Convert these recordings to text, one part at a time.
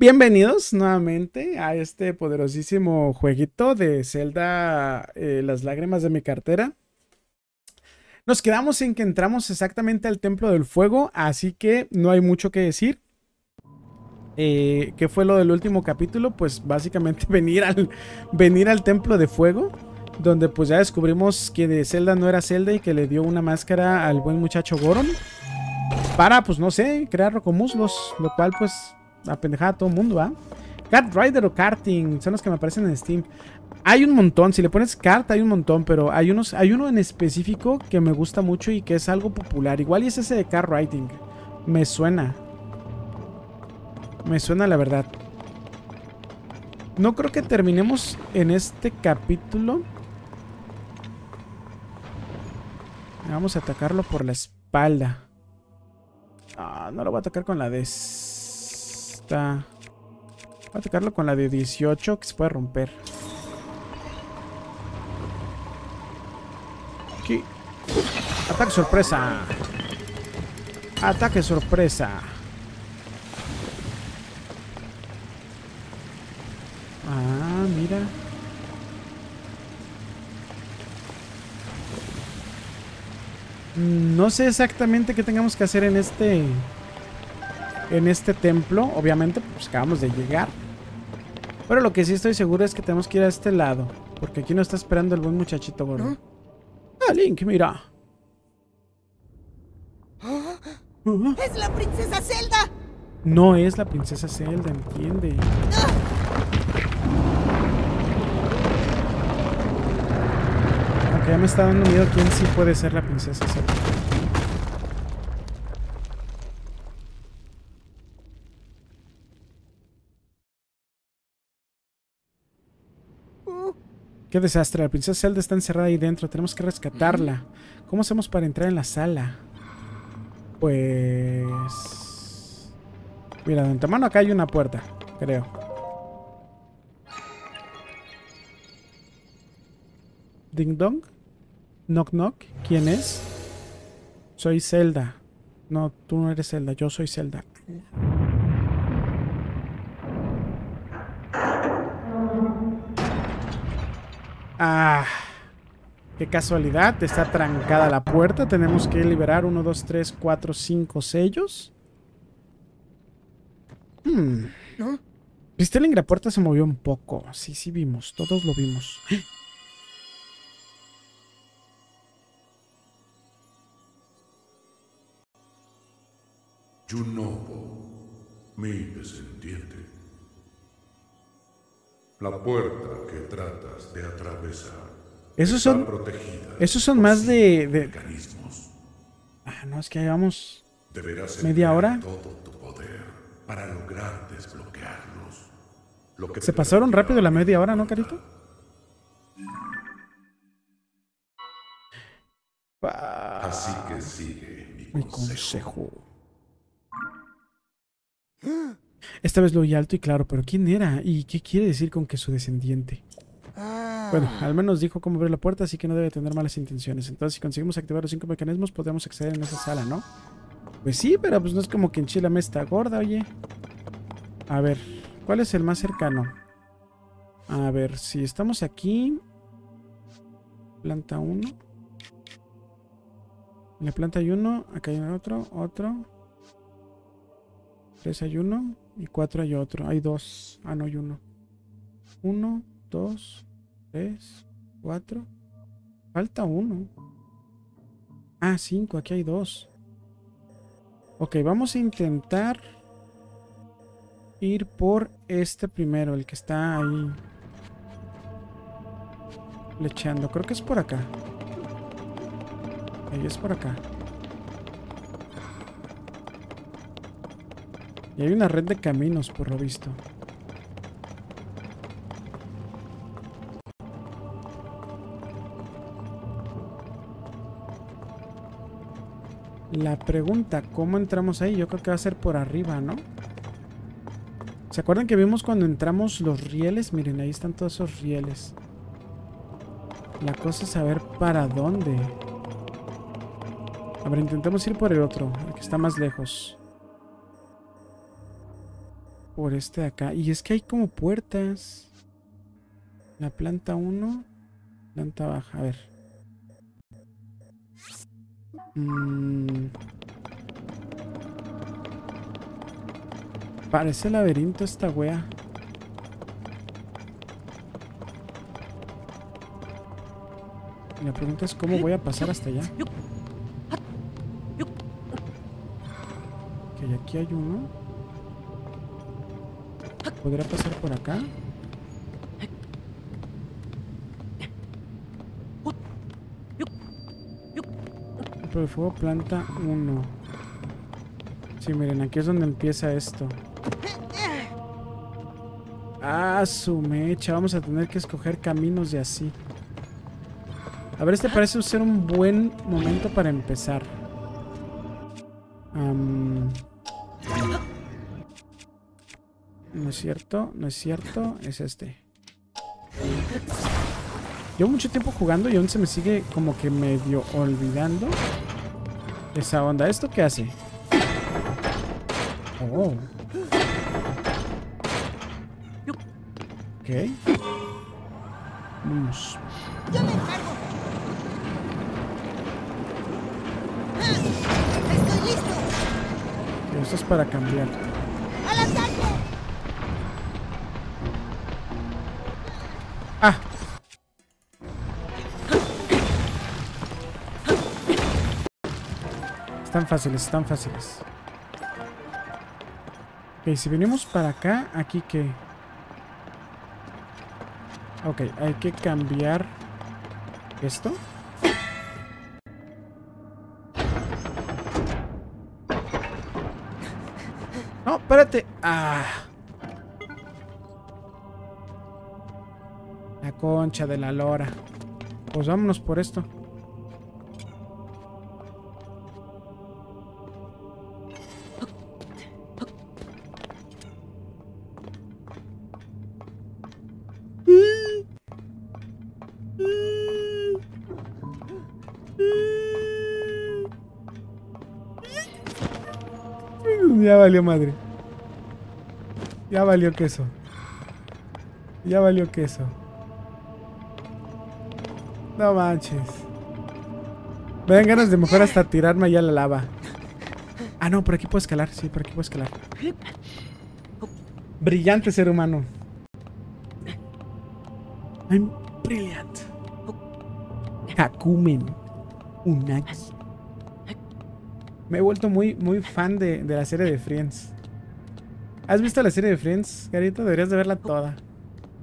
Bienvenidos nuevamente a este poderosísimo jueguito de Zelda eh, Las lágrimas de mi cartera. Nos quedamos en que entramos exactamente al Templo del Fuego, así que no hay mucho que decir. Eh, ¿Qué fue lo del último capítulo? Pues básicamente venir al, venir al Templo de Fuego, donde pues ya descubrimos que de Zelda no era Zelda y que le dio una máscara al buen muchacho Goron. Para, pues no sé, crear rocomuslos, lo cual pues pendejada a todo el mundo, ¿ah? Kart Rider o Karting son los que me aparecen en Steam. Hay un montón, si le pones Kart hay un montón, pero hay, unos, hay uno en específico que me gusta mucho y que es algo popular. Igual y es ese de Kart Riding. Me suena. Me suena la verdad. No creo que terminemos en este capítulo. Vamos a atacarlo por la espalda. Ah, no lo voy a atacar con la Voy a atacarlo con la de 18 que se puede romper. Aquí. Ataque sorpresa. Ataque sorpresa. Ah, mira. No sé exactamente qué tengamos que hacer en este en este templo. Obviamente, pues acabamos de llegar. Pero lo que sí estoy seguro es que tenemos que ir a este lado. Porque aquí nos está esperando el buen muchachito gordo. Ah, Link, mira. ¡Es la princesa Zelda! No es la princesa Zelda, entiende. Aunque ya me está dando miedo quién sí puede ser la princesa Zelda. Qué desastre, la princesa Zelda está encerrada ahí dentro, tenemos que rescatarla. ¿Cómo hacemos para entrar en la sala? Pues... Mira, de antemano acá hay una puerta, creo. Ding dong. Knock knock. ¿Quién es? Soy Zelda. No, tú no eres Zelda, yo soy Zelda. Ah, qué casualidad, está trancada la puerta. Tenemos que liberar 1, 2, 3, 4, 5 sellos. Hmm. ¿No? ¿Viste la puerta se movió un poco. Sí, sí vimos, todos lo vimos. Junobo, mi descendiente. La puerta que tratas de atravesar. Esos son. Esos son más de, de. Ah, no, es que llevamos. media hora. Todo tu poder para lograr desbloquearlos. Lo que Se pasaron rápido la media hora, ¿no, carito? Así que sigue mi consejo. Mi consejo. Esta vez lo oí alto y claro, pero ¿quién era? ¿Y qué quiere decir con que su descendiente? Ah. Bueno, al menos dijo cómo abrir la puerta, así que no debe tener malas intenciones. Entonces, si conseguimos activar los cinco mecanismos, podemos acceder en esa sala, ¿no? Pues sí, pero pues no es como que en Chile me está gorda, oye. A ver, ¿cuál es el más cercano? A ver, si estamos aquí... Planta 1. En la planta hay uno, acá hay otro, otro. Tres hay uno. Y cuatro hay otro. Hay dos. Ah, no hay uno. Uno, dos, tres, cuatro. Falta uno. Ah, cinco. Aquí hay dos. Ok, vamos a intentar ir por este primero, el que está ahí lecheando. Creo que es por acá. Ahí es por acá. Y hay una red de caminos, por lo visto. La pregunta, ¿cómo entramos ahí? Yo creo que va a ser por arriba, ¿no? ¿Se acuerdan que vimos cuando entramos los rieles? Miren, ahí están todos esos rieles. La cosa es saber para dónde. A ver, intentemos ir por el otro, el que está más lejos. Por este de acá. Y es que hay como puertas. La planta 1. Planta baja. A ver. Mm. Parece laberinto esta wea. La pregunta es cómo voy a pasar hasta allá. Ok, aquí hay uno. ¿Podría pasar por acá? Pero el fuego planta uno. Sí, miren, aquí es donde empieza esto. Ah, su mecha. Vamos a tener que escoger caminos de así. A ver, este parece ser un buen momento para empezar. Am, no es cierto, no es cierto. Es este. Llevo mucho tiempo jugando y aún se me sigue como que medio olvidando esa onda. ¿Esto qué hace? Oh. Ok. Vamos. Esto es para cambiar. Están fáciles, están fáciles. Ok, si venimos para acá, aquí qué. Ok, hay que cambiar esto. No, espérate. Ah. La concha de la lora. Pues vámonos por esto. Ya valió madre. Ya valió queso. Ya valió queso. No manches. Me dan ganas de mejor hasta tirarme allá a la lava. Ah, no, por aquí puedo escalar. Sí, por aquí puedo escalar. Brillante ser humano. I'm brilliant. Hakumen. Unagi. Me he vuelto muy, muy fan de, de la serie de Friends. ¿Has visto la serie de Friends, Garito? Deberías de verla toda.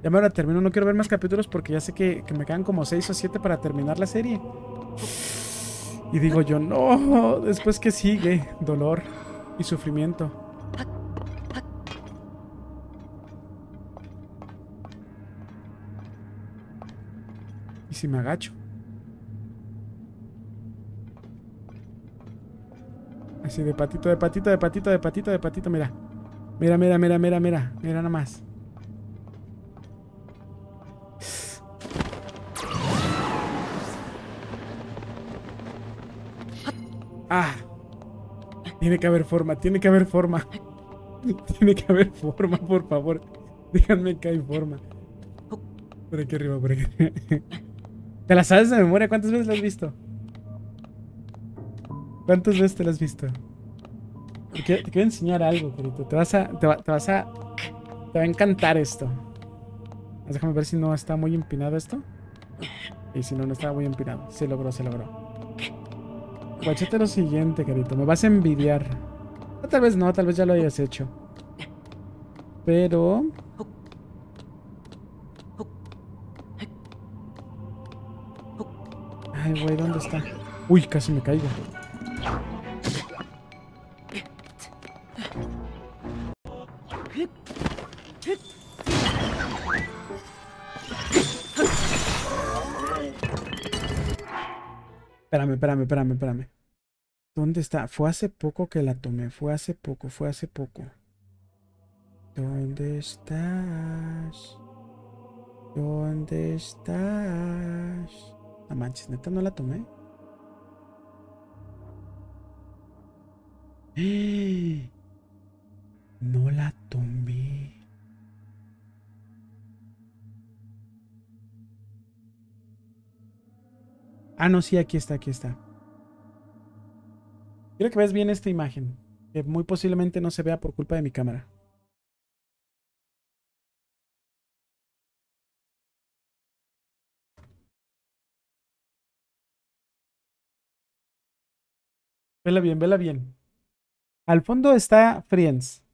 Ya me la termino, no quiero ver más capítulos porque ya sé que, que me quedan como 6 o 7 para terminar la serie. Y digo yo, no, después que sigue, dolor y sufrimiento. ¿Y si me agacho? De patito, de patito, de patito, de patito, de patito, mira. Mira, mira, mira, mira, mira. Mira nada más. Ah. Tiene que haber forma, tiene que haber forma. Tiene que haber forma, por favor. Díganme que hay forma. Por aquí arriba, por aquí. ¿Te la sabes de memoria? ¿Cuántas veces la has visto? ¿Cuántas veces te la has visto? Te quiero, enseñar algo, querido. Te vas a. Te, va, vas a. Te va a encantar esto. Déjame ver si no está muy empinado esto. Y si no, no está muy empinado. Se logró, se logró. Guachate lo siguiente, querido. Me vas a envidiar. Tal vez no, tal vez ya lo hayas hecho. Pero. Ay, güey, ¿dónde está? Uy, casi me caigo. Espérame, espérame, espérame. ¿Dónde está? Fue hace poco que la tomé. Fue hace poco, fue hace poco. ¿Dónde estás? ¿Dónde estás? No manches, no la tomé. No la tomé. Ah, no, sí, aquí está, aquí está. Quiero que veas bien esta imagen, que muy posiblemente no se vea por culpa de mi cámara. Vela bien, vela bien. Al fondo está Friends.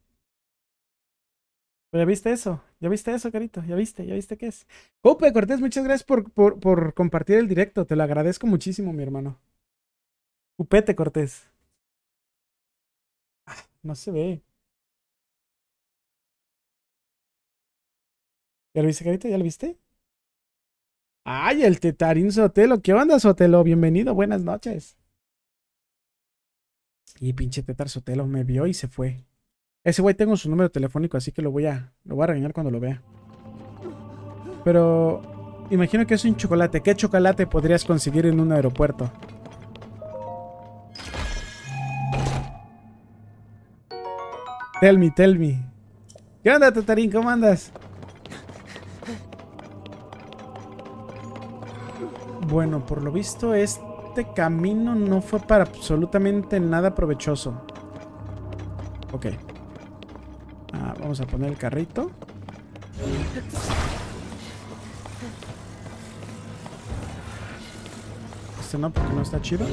¿Ya viste eso? ¿Ya viste eso, carito? ¿Ya viste? ¿Ya viste qué es? Cope Cortés, muchas gracias por, por, por compartir el directo. Te lo agradezco muchísimo, mi hermano. Cupete Cortés. Ah, no se ve. ¿Ya lo viste, carito? ¿Ya lo viste? ¡Ay, el Tetarín Sotelo! ¿Qué onda, Sotelo? Bienvenido, buenas noches. Y pinche Tetar Sotelo me vio y se fue. Ese güey tengo su número telefónico, así que lo voy a, lo voy a regañar cuando lo vea. Pero imagino que es un chocolate. ¿Qué chocolate podrías conseguir en un aeropuerto? Tell me, tell me. ¿Qué onda, Tatarín? ¿Cómo andas? Bueno, por lo visto este camino no fue para absolutamente nada provechoso. Ok. Vamos a poner el carrito. Este no, porque no está chido.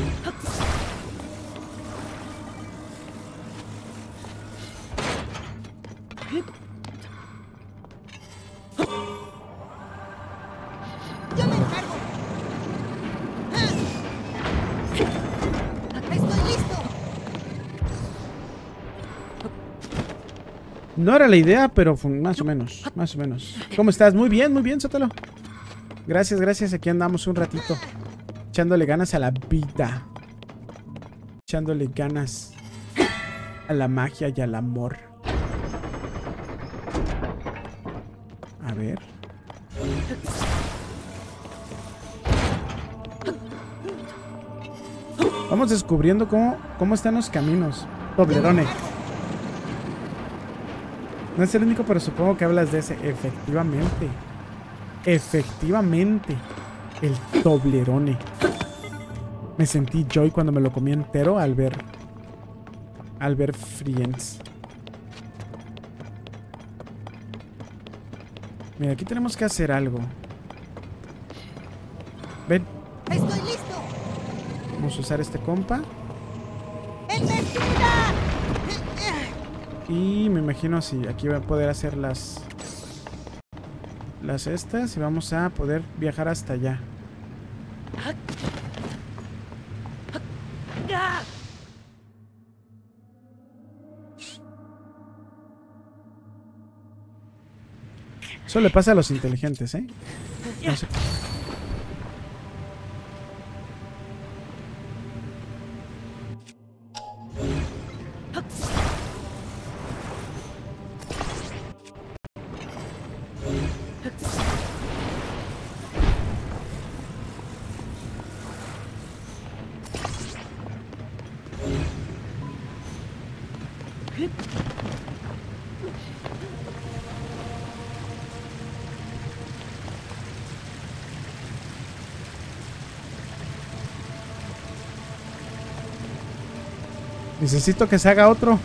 No era la idea, pero fue más o menos, más o menos. ¿Cómo estás? Muy bien, muy bien, Sótelo. Gracias, gracias. Aquí andamos un ratito. Echándole ganas a la vida. Echándole ganas a la magia y al amor. A ver. Vamos descubriendo cómo, cómo están los caminos. Toblerone. No es el único, pero supongo que hablas de ese. Efectivamente. Efectivamente. El Toblerone. Me sentí joy cuando me lo comí entero al ver. Al ver Friends. Mira, aquí tenemos que hacer algo. Ven, Estoy listo. vamos a usar este compa. Y me imagino así, aquí voy a poder hacer las... Las estas y vamos a poder viajar hasta allá. Eso le pasa a los inteligentes, ¿eh? No sé. Necesito que se haga otro.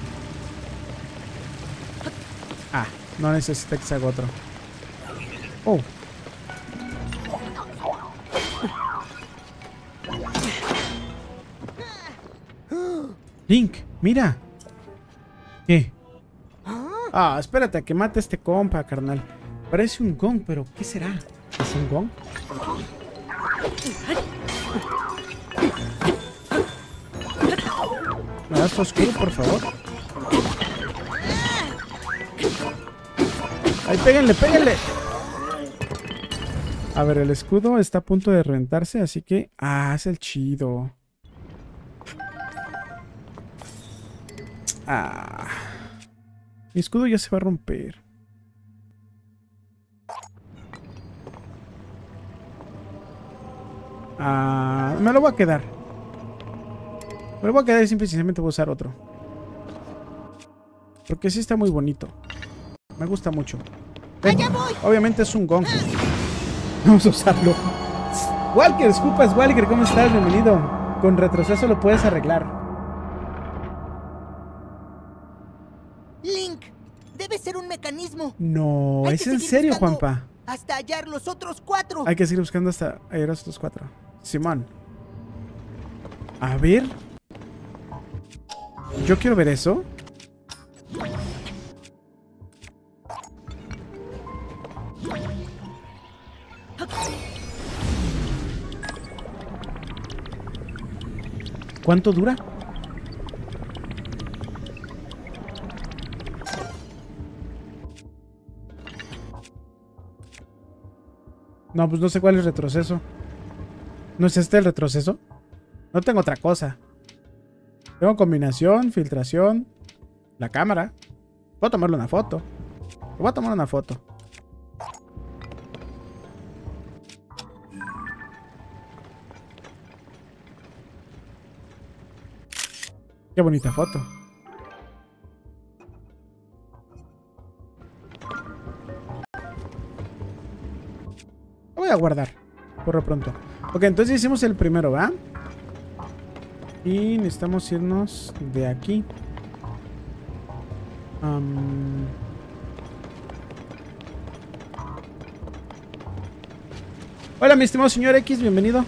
Ah, no necesita que se haga otro. Oh. Link, mira. ¿Qué? Ah, espérate a que mate este compa, carnal. Parece un gong, pero ¿qué será? ¿Es un gong? ¿Me das tu por favor? ¡Ay, péguenle, péguenle! A ver, el escudo está a punto de reventarse, así que... Ah, es el chido. Ah. Mi escudo ya se va a romper. Ah, me lo voy a quedar. Me lo voy a quedar y simple y sencillamente voy a usar otro. Porque sí está muy bonito. Me gusta mucho. ¡Allá voy! Obviamente es un gong. Vamos a usarlo. Walker, disculpas, Walker, ¿cómo estás? Bienvenido. Con retroceso lo puedes arreglar. Link, debe ser un mecanismo. No, Hay es en serio, Juanpa. Hasta hallar los otros cuatro. Hay que seguir buscando hasta hallar a estos cuatro. Simón. A ver. Yo quiero ver eso. ¿Cuánto dura? No, pues no sé cuál es el retroceso. ¿No es este el retroceso? No tengo otra cosa. Combinación, filtración, la cámara. Puedo tomarle una foto. Voy a tomar una foto. Qué bonita foto. Voy a guardar. Por lo pronto. Ok, entonces hicimos el primero, ¿va? Y necesitamos irnos de aquí. Am. Hola, mi estimado señor X, bienvenido.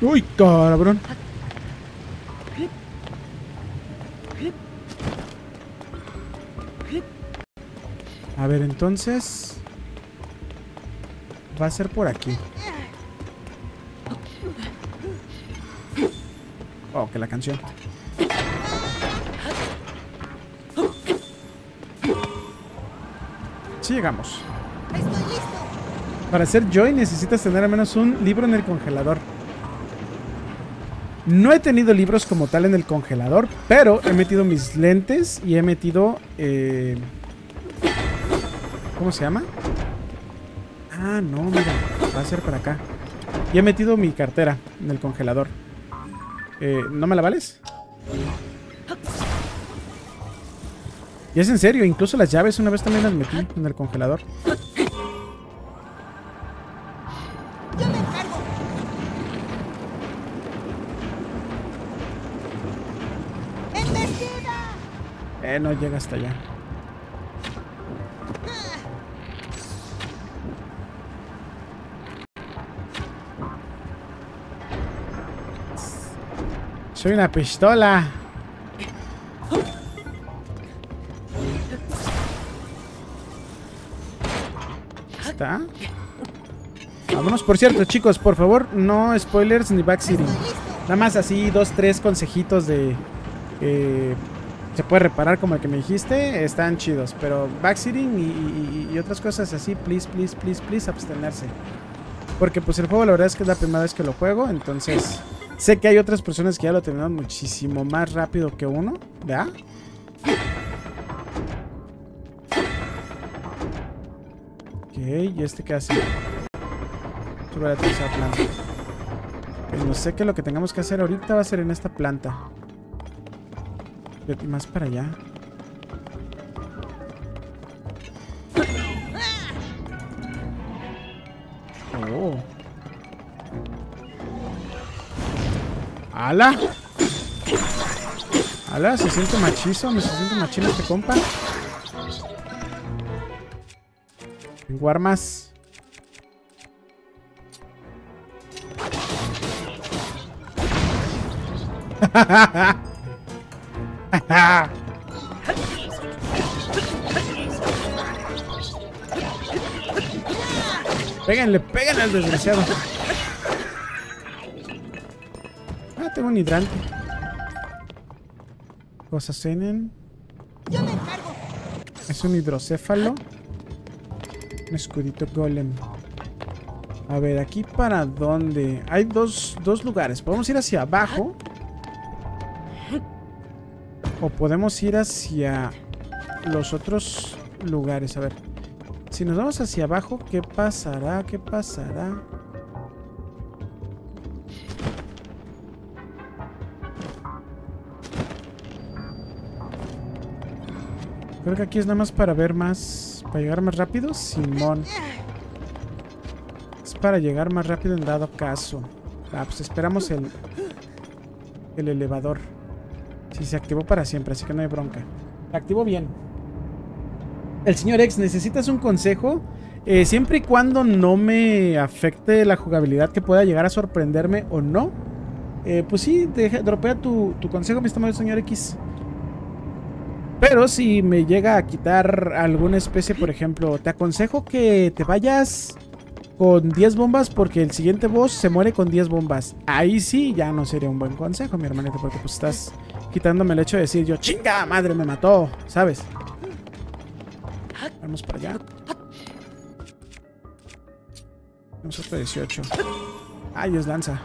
Uy, cabrón. A ver, entonces... Va a ser por aquí. Oh, que la canción. Sí llegamos. Para ser Joy necesitas tener al menos un libro en el congelador. No he tenido libros como tal en el congelador, pero he metido mis lentes y he metido... eh, ¿Cómo se llama? Ah, no, mira. Va a ser para acá. Y he metido mi cartera en el congelador. Eh, ¿No me la vales? Y es en serio, incluso las llaves una vez también las metí en el congelador. Eh, no llega hasta allá. Soy una pistola. ¿Está? Vámonos. Por cierto, chicos, por favor, no spoilers ni backseating. Nada más así, dos, tres consejitos de... eh, se puede reparar como el que me dijiste, están chidos. Pero backseating y, y- y otras cosas así, please, please, please, please, abstenerse. Porque pues el juego la verdad es que es la primera vez que lo juego, entonces... Sé que hay otras personas que ya lo terminaron muchísimo más rápido que uno, ¿ya? Ok, ¿y este qué hace? Sube a la tercera planta. Pues no sé que lo que tengamos que hacer ahorita va a ser en esta planta. Más para allá. Oh. ¡Hala! ¡Hala! Se siente machizo, me se siente machino este compa. Tengo armas. Péguenle, péguenle al desgraciado. Un hidrante. Cosas en. Yo me encargo. Es un hidrocéfalo. Un escudito golem. A ver, aquí para dónde. Hay dos, dos lugares. Podemos ir hacia abajo. O podemos ir hacia los otros lugares. A ver. Si nos vamos hacia abajo, ¿qué pasará? ¿Qué pasará? Creo que aquí es nada más para ver más. Para llegar más rápido. Simón. para llegar más rápido en dado caso. Ah, pues esperamos el, el elevador. Sí, se activó para siempre, así que no hay bronca. Se activó bien. El señor X, ¿necesitas un consejo? Eh, siempre y cuando no me afecte la jugabilidad que pueda llegar a sorprenderme o no. Eh, pues sí, deja, dropea tu, tu consejo, mi estimado señor X. Pero si me llega a quitar alguna especie, por ejemplo, te aconsejo que te vayas con 10 bombas porque el siguiente boss se muere con 10 bombas. Ahí sí ya no sería un buen consejo, mi hermanito, porque pues estás quitándome el hecho de decir yo, chinga, madre, me mató, ¿sabes? Vamos para allá. Vamos otro 18. Ay, es lanza.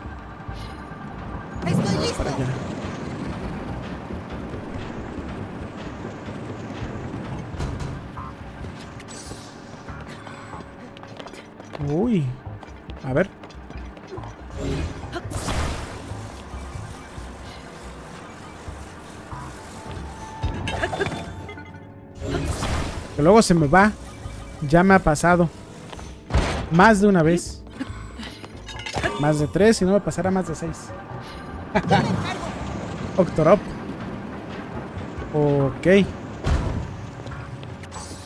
Listo. Para allá. Uy. A ver. Que luego se me va. Ya me ha pasado. Más de una vez. Más de tres, y no me pasará más de seis. Octorop. Ok.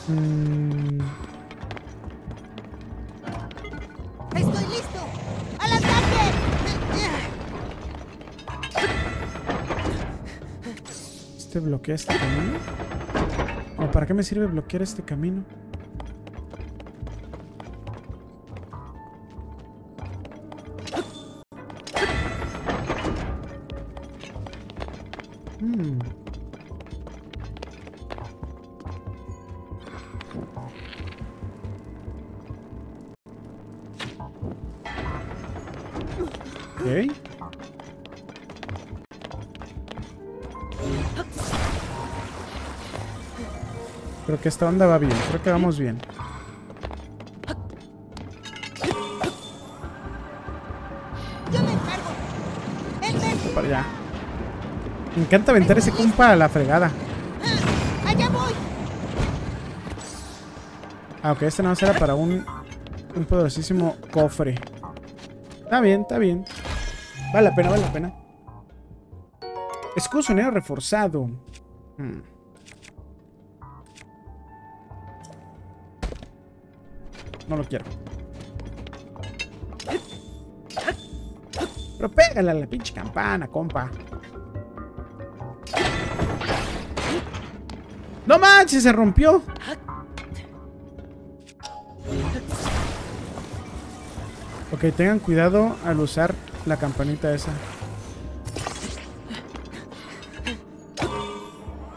Mm, Estoy listo. ¡Al ataque! ¿Este bloquea este camino? ¿O para qué me sirve bloquear este camino? Hmm. Ok. Creo que esta onda va bien. Creo que vamos bien. Yo me encargo. ¡El mes! Para allá. Me encanta aventar ese compa a la fregada. ¡Ah! ¡Allá voy! Ah, ok, este no será para un, un poderosísimo cofre. Está bien, está bien. Vale la pena, vale la pena. Escudo sonero reforzado. Hmm. No lo quiero. Pero pégale a la pinche campana, compa. ¡No manches! Se rompió. Ok, tengan cuidado al usar la campanita esa.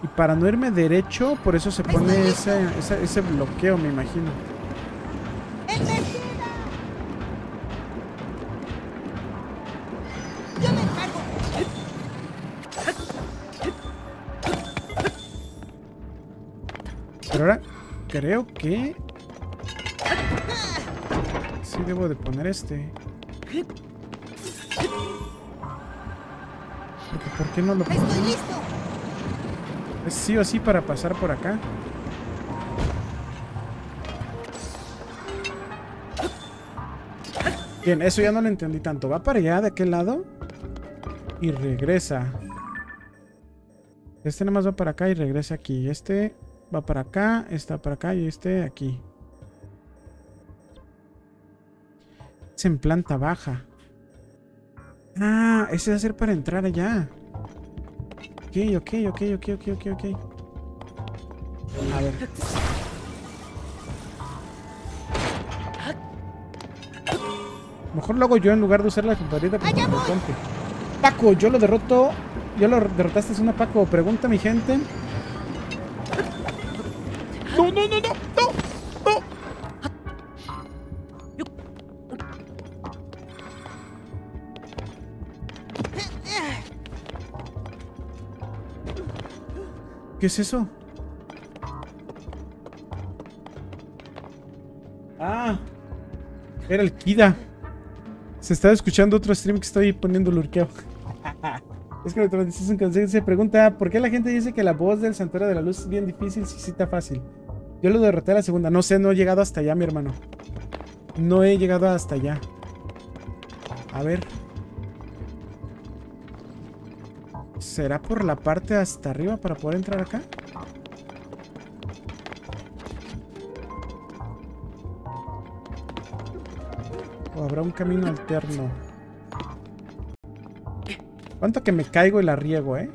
Y para no irme derecho, por eso se pone ese, ese, ese bloqueo, me imagino. Pero ahora creo que... Sí debo de poner este. ¿Por qué no lo Estoy listo. Es sí o sí para pasar por acá. Bien, eso ya no lo entendí tanto. Va para allá, de aquel lado. Y regresa. Este nada más va para acá y regresa aquí. Este va para acá, está para acá y este aquí. Es en planta baja. Ah, ese va a ser para entrar allá. Ok, ok, ok, ok, ok, ok, ok. A ver. Mejor lo hago yo en lugar de usar la campanita porque voy. rompe. Paco, yo lo derroto. Yo lo derrotaste es una Paco. Pregunta mi gente. No, no, no, no. Es eso? Ah, era el Kida. Se estaba escuchando otro stream que estoy poniendo lurqueo. es que un consejo. Se pregunta: ¿por qué la gente dice que la voz del Santuario de la Luz es bien difícil si está fácil? Yo lo derroté a la segunda. No sé, no he llegado hasta allá, mi hermano. No he llegado hasta allá. A ver. ¿Será por la parte hasta arriba para poder entrar acá? ¿O habrá un camino alterno? ¿Cuánto que me caigo y la riego, eh?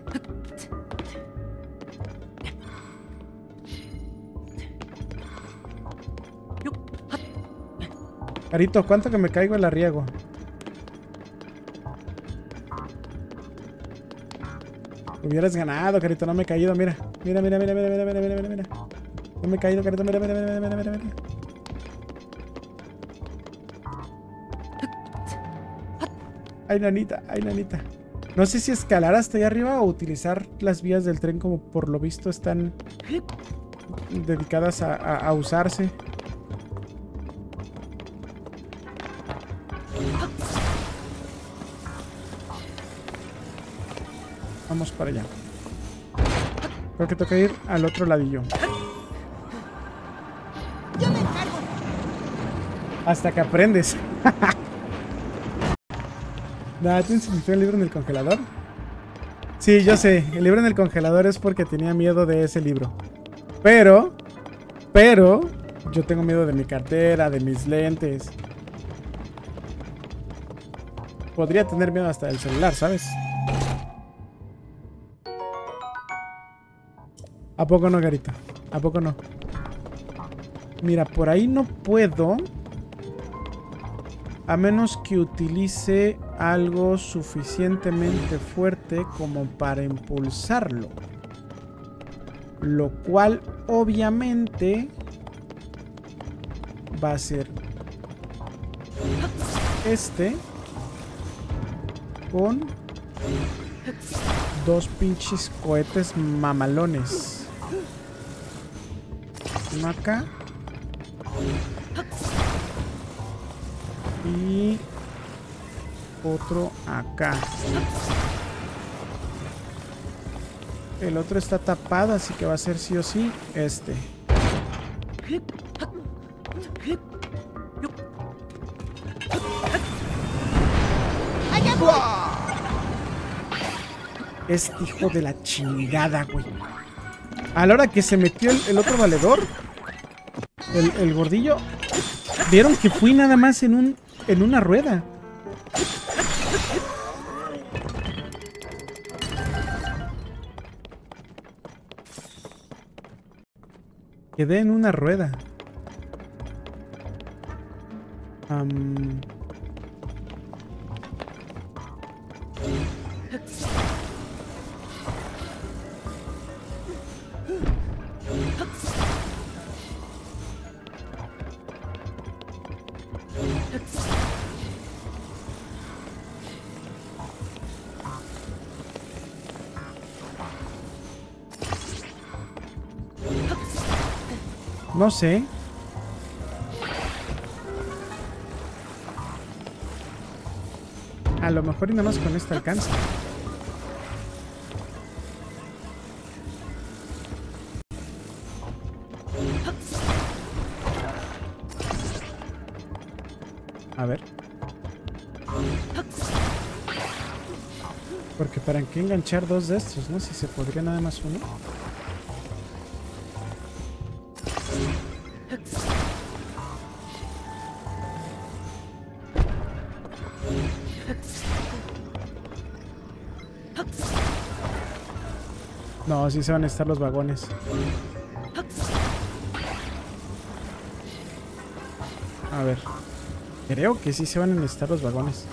Carito, ¿cuánto que me caigo y la riego? Hubieras ganado, Carito, no me he caído, mira. Mira, mira, mira, mira, mira, mira, mira, mira, mira. No me he caído, Carito, mira, mira, mira, mira, mira, mira. Ay, nanita, ay, nanita. No sé si escalar hasta allá arriba o utilizar las vías del tren como por lo visto están dedicadas a, a- a usarse. Para allá. Creo que toca ir al otro ladillo. Yo me encargo. Hasta que aprendes. ¿te enseñó el libro en el congelador? Sí, yo sé. El libro en el congelador es porque tenía miedo de ese libro. Pero, pero, yo tengo miedo de mi cartera, de mis lentes. Podría tener miedo hasta del celular, ¿sabes? ¿A poco no, Garita? ¿A poco no? Mira, por ahí no puedo. A menos que utilice algo suficientemente fuerte como para impulsarlo. Lo cual obviamente va a ser este con dos pinches cohetes mamalones. Uno acá. Y otro acá. El otro está tapado, así que va a ser sí o sí este. Este hijo de la chingada, güey. A la hora que se metió el, otro valedor, el, el gordillo, vieron que fui nada más en un en una rueda. Quedé en una rueda. Am, no sé. A lo mejor y nada más con esta alcanza. A ver. Porque para qué enganchar dos de estos, ¿no? Si se podría nada más uno. No, sí se van a estar los vagones. A ver. Creo que sí se van a necesitar los vagones.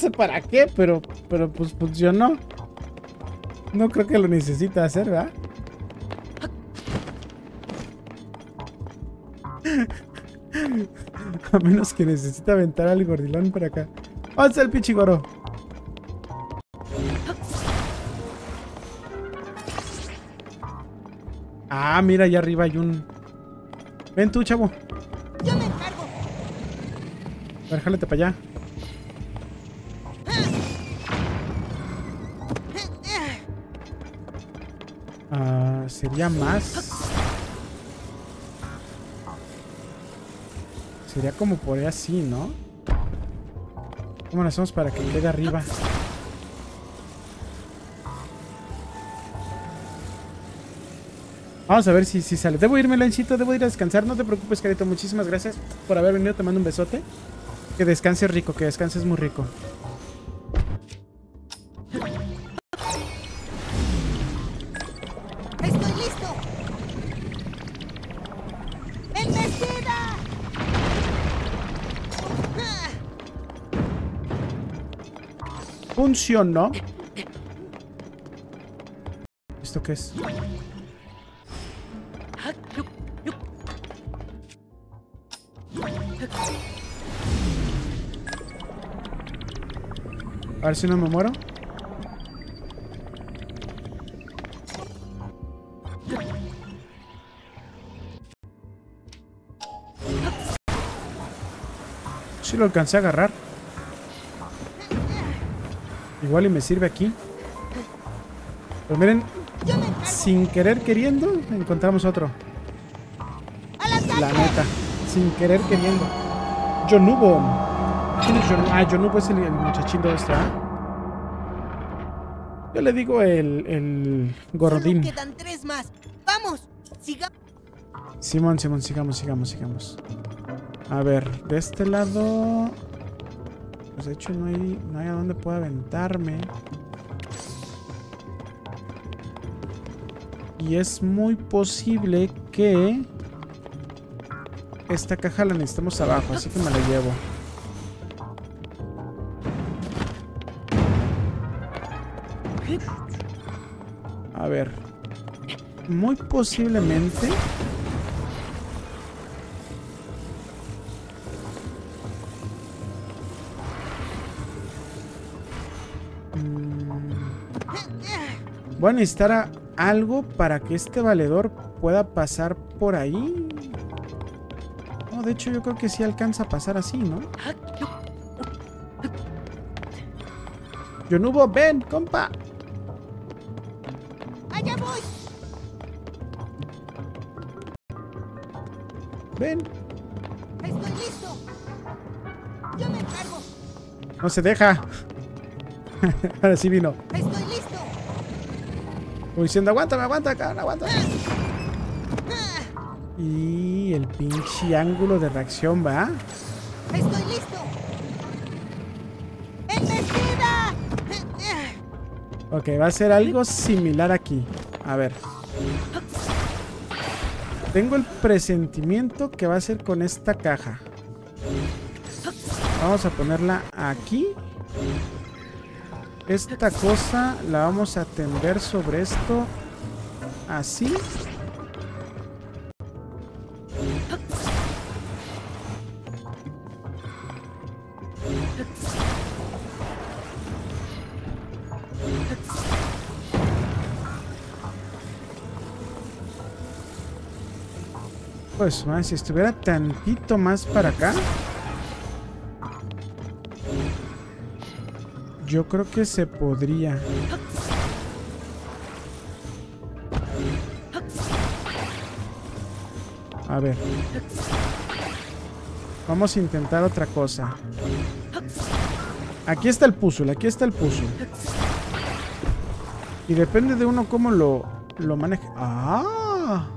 sé para qué, pero, pero pues funcionó. No creo que lo necesita hacer, ¿verdad? A menos que necesita aventar al gordilón para acá. ¡Once el pichigoro! Ah, mira, allá arriba hay un... Ven tú, chavo. Yo me encargo. A ver, jálate para allá. Sería más. Sería como por ahí así, ¿no? ¿Cómo lo hacemos para que quede arriba? Vamos a ver si, si sale. Debo irme, Lancito. Debo ir a descansar. No te preocupes, Carito. Muchísimas gracias por haber venido. Te mando un besote. Que descanses rico, que descanses muy rico. Funcionó. ¿Esto qué es? A ver si no me muero. Si lo alcancé a agarrar. Igual y me sirve aquí. Pero miren, sin querer queriendo, encontramos otro. La neta. Sin querer queriendo. Jonubo. ¿Quién es Jonubo? Ah, Jonubo es el, el muchachito este, ¿ah? Yo le digo el, el gordín. Solo quedan tres más. ¡Vamos! Siga. Simón, Simón, sigamos, sigamos, sigamos. A ver, de este lado... Pues de hecho no hay, no hay a dónde pueda aventarme. Y es muy posible que... Esta caja la necesitemos abajo, así que me la llevo. A ver. Muy posiblemente... Voy a necesitar a- algo para que este valedor pueda pasar por ahí. No, de hecho yo creo que sí alcanza a pasar así, ¿no? Yonubo, ven, compa. ¡Allá voy! Ven. ¡Estoy listo! Yo me encargo. No se deja. Ahora sí vino. ¡Estoy! Como diciendo, aguántame, aguanta, cabrón, aguanta. Y el pinche ángulo de reacción va. ¡Estoy listo! ¡Embestida! Ok, va a ser algo similar aquí. A ver. Tengo el presentimiento que va a ser con esta caja. Vamos a ponerla aquí. Esta cosa la vamos a tender sobre esto. Así. Pues más, si estuviera tantito más para acá. Yo creo que se podría. A ver. Vamos a intentar otra cosa. Aquí está el puzzle, aquí está el puzzle. Y depende de uno cómo lo, lo maneje. ¡Ah!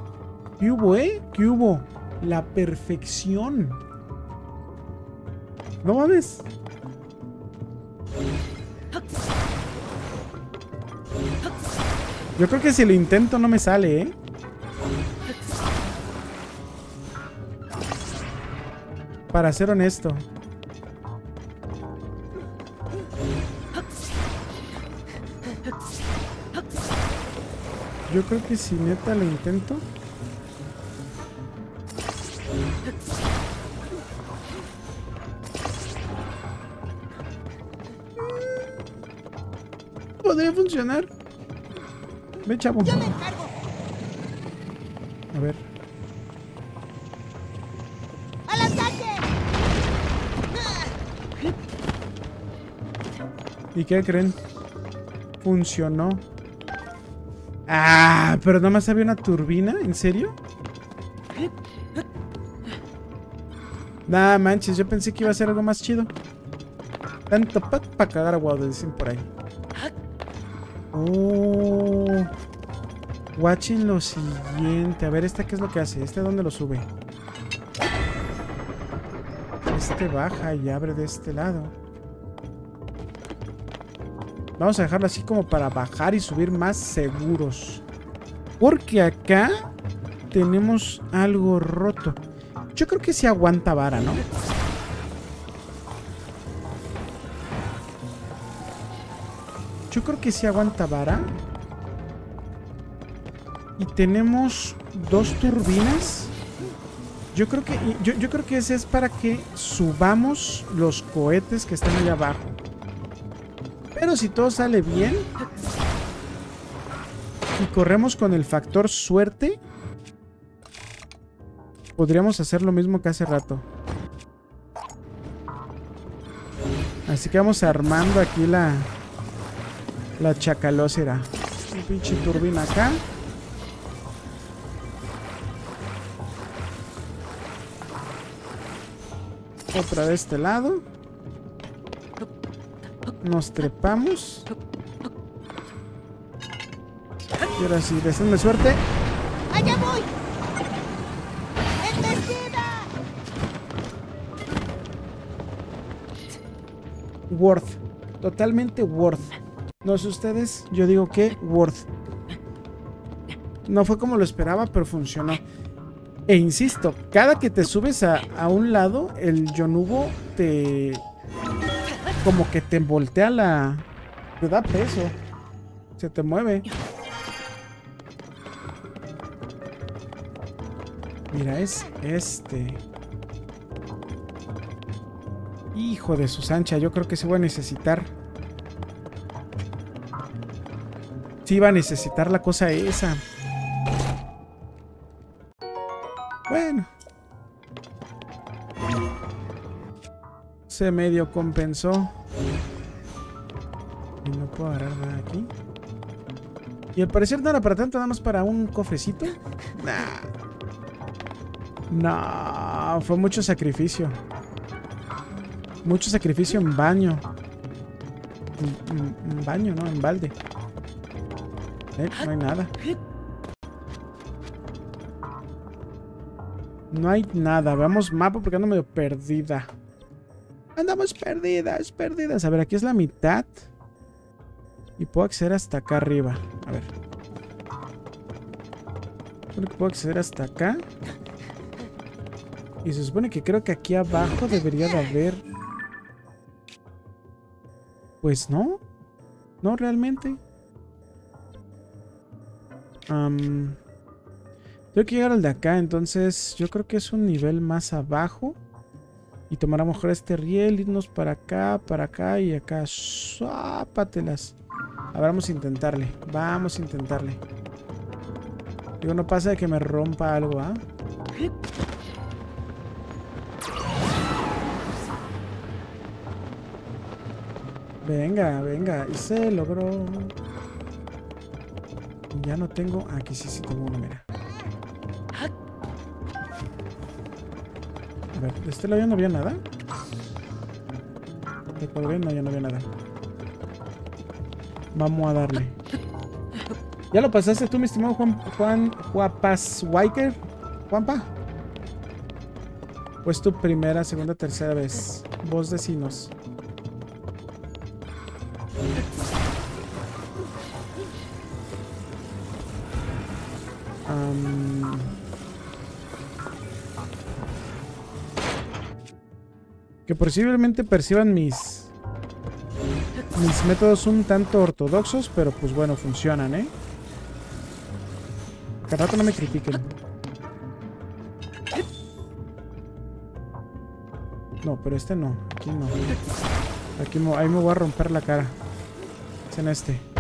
¿Qué hubo, eh? ¿Qué hubo? La perfección. No mames. Yo creo que si lo intento no me sale, ¿eh? Para ser honesto. Yo creo que si neta lo intento. Ve, chavo. Yo me encargo. A ver. ¡Al ataque! ¿Y qué creen? Funcionó. Ah, pero nada más había una turbina, ¿en serio? Nah, manches, yo pensé que iba a ser algo más chido. Tanto pat para cagar agua, dicen por ahí. Oh. Watching lo siguiente. A ver, ¿esta qué es lo que hace? ¿Este dónde lo sube? Este baja y abre de este lado. Vamos a dejarlo así como para bajar y subir más seguros. Porque acá tenemos algo roto. Yo creo que sí aguanta vara, ¿no? Yo creo que sí aguanta vara. Y tenemos dos turbinas. Yo creo que yo, creo que ese es para que subamos los cohetes que están allá abajo. Pero si todo sale bien y corremos con el factor suerte, podríamos hacer lo mismo que hace rato. Así que vamos armando aquí la la chacalócera. Un pinche turbina acá. Otra de este lado. Nos trepamos. Y ahora sí, deseenme suerte. ¡Allá voy! Worth. Totalmente worth. No sé ustedes, yo digo que worth. No fue como lo esperaba, pero funcionó. E insisto, cada que te subes a, a un lado, el Yonubo te... Como que te voltea la... Te da peso. Se te mueve. Mira, es este. Hijo de Susancha, yo creo que se va a necesitar. Va a necesitar la cosa esa. Bueno. Se medio compensó. Y no puedo agarrar nada aquí. Y al parecer no era para tanto, nada más para un cofrecito. Nah. No, fue mucho sacrificio. Mucho sacrificio en baño. En baño, ¿no? En balde. Eh, no hay nada. No hay nada. Veamos mapa porque ando medio perdida. Andamos perdidas, perdidas. A ver, aquí es la mitad. Y puedo acceder hasta acá arriba. A ver. Creo que puedo acceder hasta acá. Y se supone que creo que aquí abajo debería de haber... Pues no. No, realmente. Am, tengo que llegar al de acá, entonces yo creo que es un nivel más abajo. Y tomar a lo mejor este riel, irnos para acá, para acá y acá. Suápatelas. A vamos a intentarle. Vamos a intentarle. Digo, no pasa de que me rompa algo, ¿ah? Venga, venga. Y se logró. Ya no tengo. Aquí sí, sí tengo uno, mira. A ver, de este lado ya no había nada. De bien, no, ya no había nada. Vamos a darle. ¿Ya lo pasaste tú, mi estimado Juan Juan Juapas Wiker? Juanpa. Pues tu primera, segunda, tercera vez. Vos decinos. Am, que posiblemente perciban mis mis métodos un tanto ortodoxos, pero pues bueno, funcionan, ¿eh? Que rato no me critiquen. No, pero este no. Aquí no. Aquí me, ahí me voy a romper la cara. Es en este.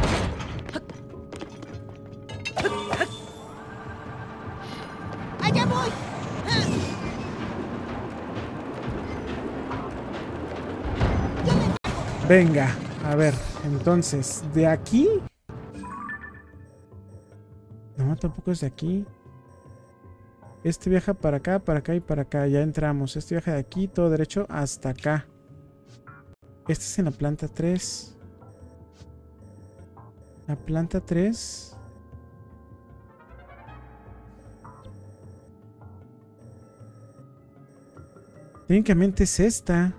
Venga. A ver, entonces, de aquí. No, tampoco es de aquí. Este viaja para acá, para acá y para acá. Ya entramos. Este viaja de aquí, todo derecho, hasta acá. Este es en la planta 3. La planta 3. Técnicamente es esta.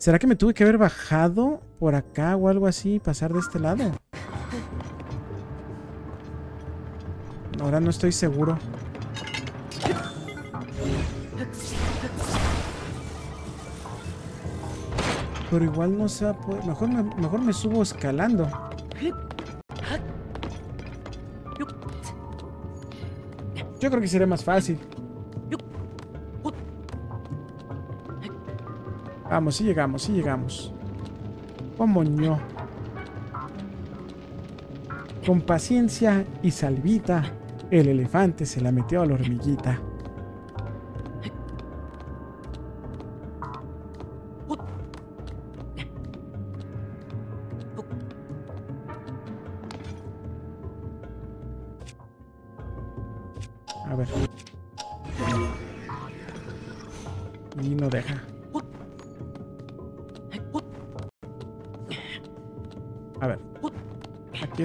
¿Será que me tuve que haber bajado por acá o algo así y pasar de este lado? Ahora no estoy seguro. Pero igual no se va a poder. Mejor me, mejor me subo escalando. Yo creo que sería más fácil. Vamos, sí llegamos, sí llegamos. Como ño. Con paciencia y salvita, el elefante se la metió a la hormiguita.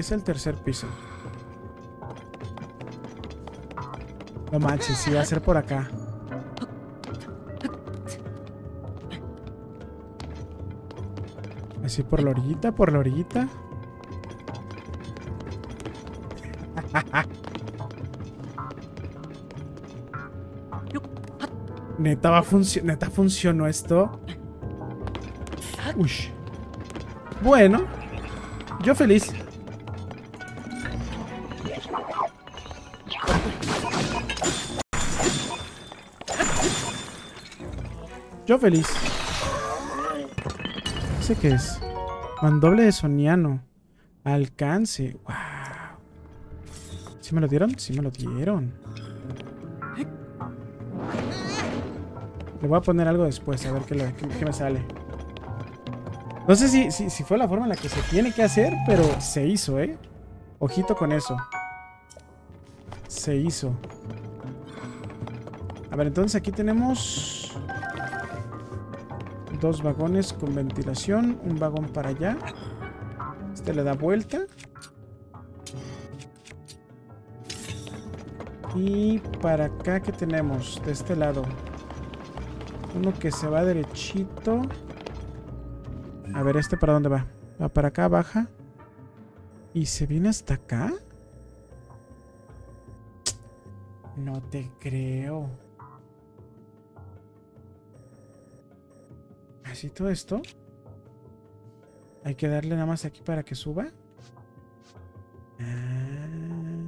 Es el tercer piso. No manches, sí va a ser por acá. Así por la orillita, por la orillita. Neta va funcionar. Neta funcionó esto. Uy. Bueno. Yo feliz. Yo feliz. ¿Ese qué es? Mandoble de Soniano. Alcance. Wow. ¿Sí me lo dieron? Sí me lo dieron. Le voy a poner algo después, a ver qué, qué me sale. No sé si, si, si fue la forma en la que se tiene que hacer, pero se hizo, ¿eh? Ojito con eso. Se hizo. A ver, entonces aquí tenemos... Dos vagones con ventilación. Un vagón para allá. Este le da vuelta. Y para acá, ¿qué tenemos? De este lado. Uno que se va derechito. A ver, ¿este para dónde va? Va para acá, baja. ¿Y se viene hasta acá? No te creo. ¿Así todo esto? Hay que darle nada más aquí para que suba. Ah.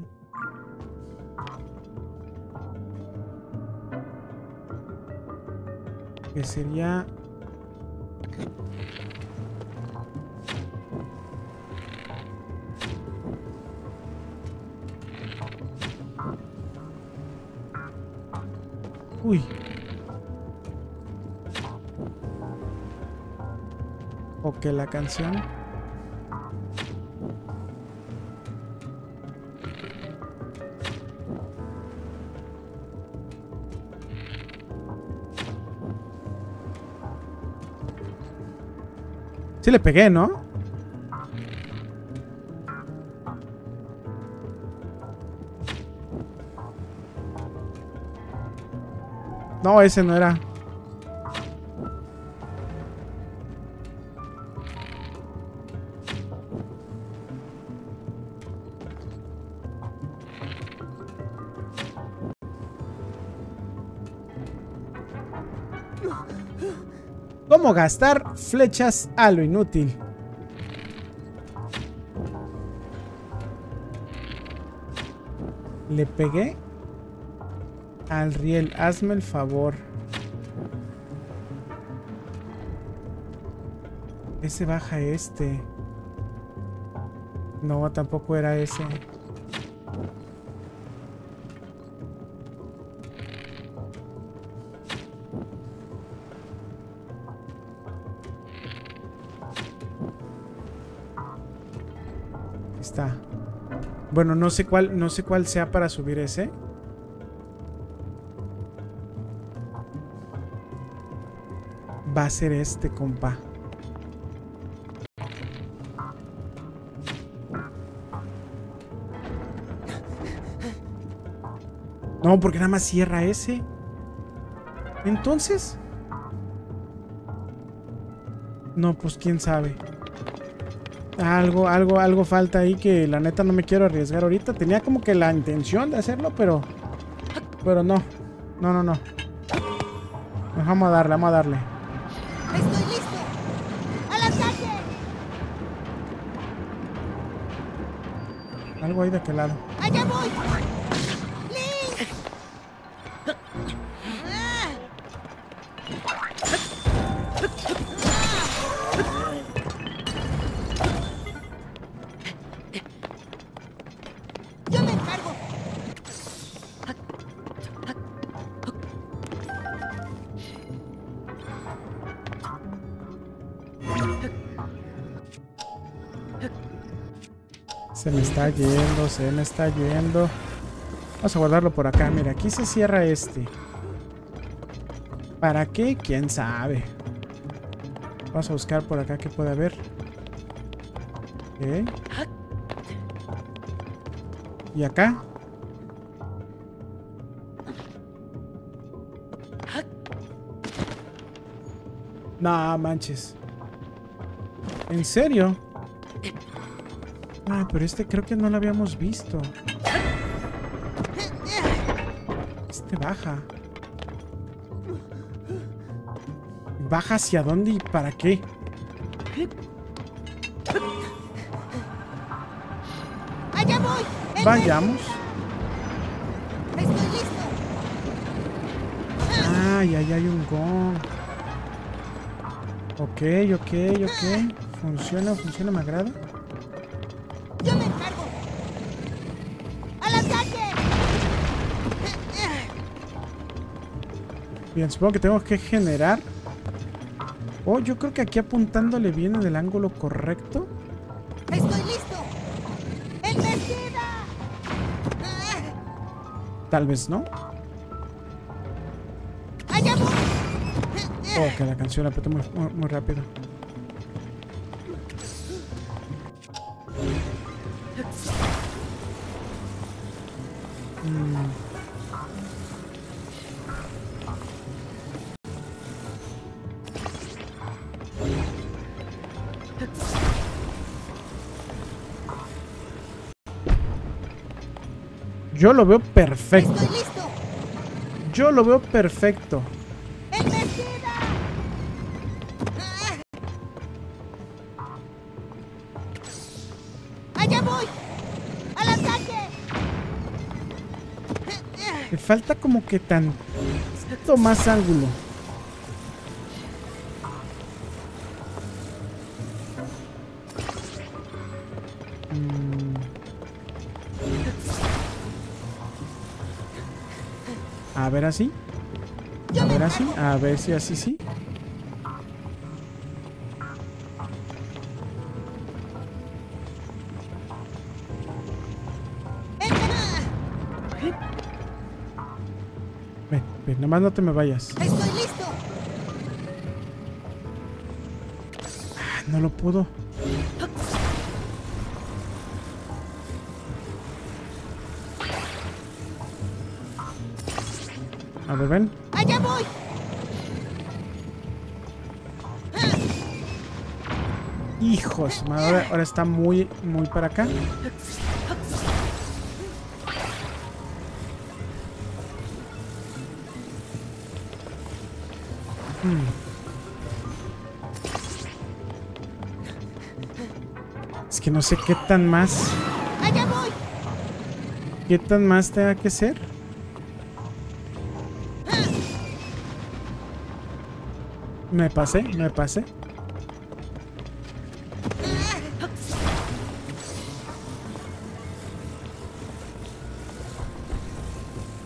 Que sería que la canción. Sí le pegué, ¿no? No, ese no era. ¿Cómo gastar flechas a lo inútil? Le pegué al riel. Hazme el favor. Ese baja este. No, tampoco era ese. Bueno, no sé cuál, no sé cuál sea para subir ese. Va a ser este, compa. No, porque nada más cierra ese. Entonces... No, pues quién sabe. Algo, algo, algo falta ahí que la neta no me quiero arriesgar ahorita. Tenía como que la intención de hacerlo, pero... Pero no. No, no, no. Vamos a darle, vamos a darle. ¡Estoy listo! ¡Al ataque! Algo ahí de aquel lado. Yendo, se me está yendo. Vamos a guardarlo por acá. Mira, aquí se cierra este. ¿Para qué? ¿Quién sabe? Vamos a buscar por acá qué puede haber. ¿Y acá? No, manches. ¿En serio? Ah, pero este creo que no lo habíamos visto. Este baja. ¿Baja hacia dónde y para qué? ¡Allá voy! ¡El Vayamos. ¡Estoy listo! Ay, ahí hay un gong. Ok, ok, ok. Funciona, funciona, me agrada. Bien, supongo que tengo que generar. Oh, yo creo que aquí apuntándole viene del ángulo correcto. ¡Estoy listo! ¡Embestida! Tal vez no. Oh, que la canción la apreté muy, muy, muy rápido. Yo lo veo perfecto. Yo lo veo perfecto. ¡Embestida! ¡Allá voy! ¡Al ataque! Le falta como que tantito más ángulo. A ver así. A ver así. A ver si así sí. Ven, ven, nada más no te me vayas. ¡Estoy listo! Ah, no lo pudo. A ver, ven. ¡Allá voy! Hijos, madre, ahora, está muy, muy para acá. Hmm. Es que no sé qué tan más, qué tan más tenga que ser. Me pasé, me pasé.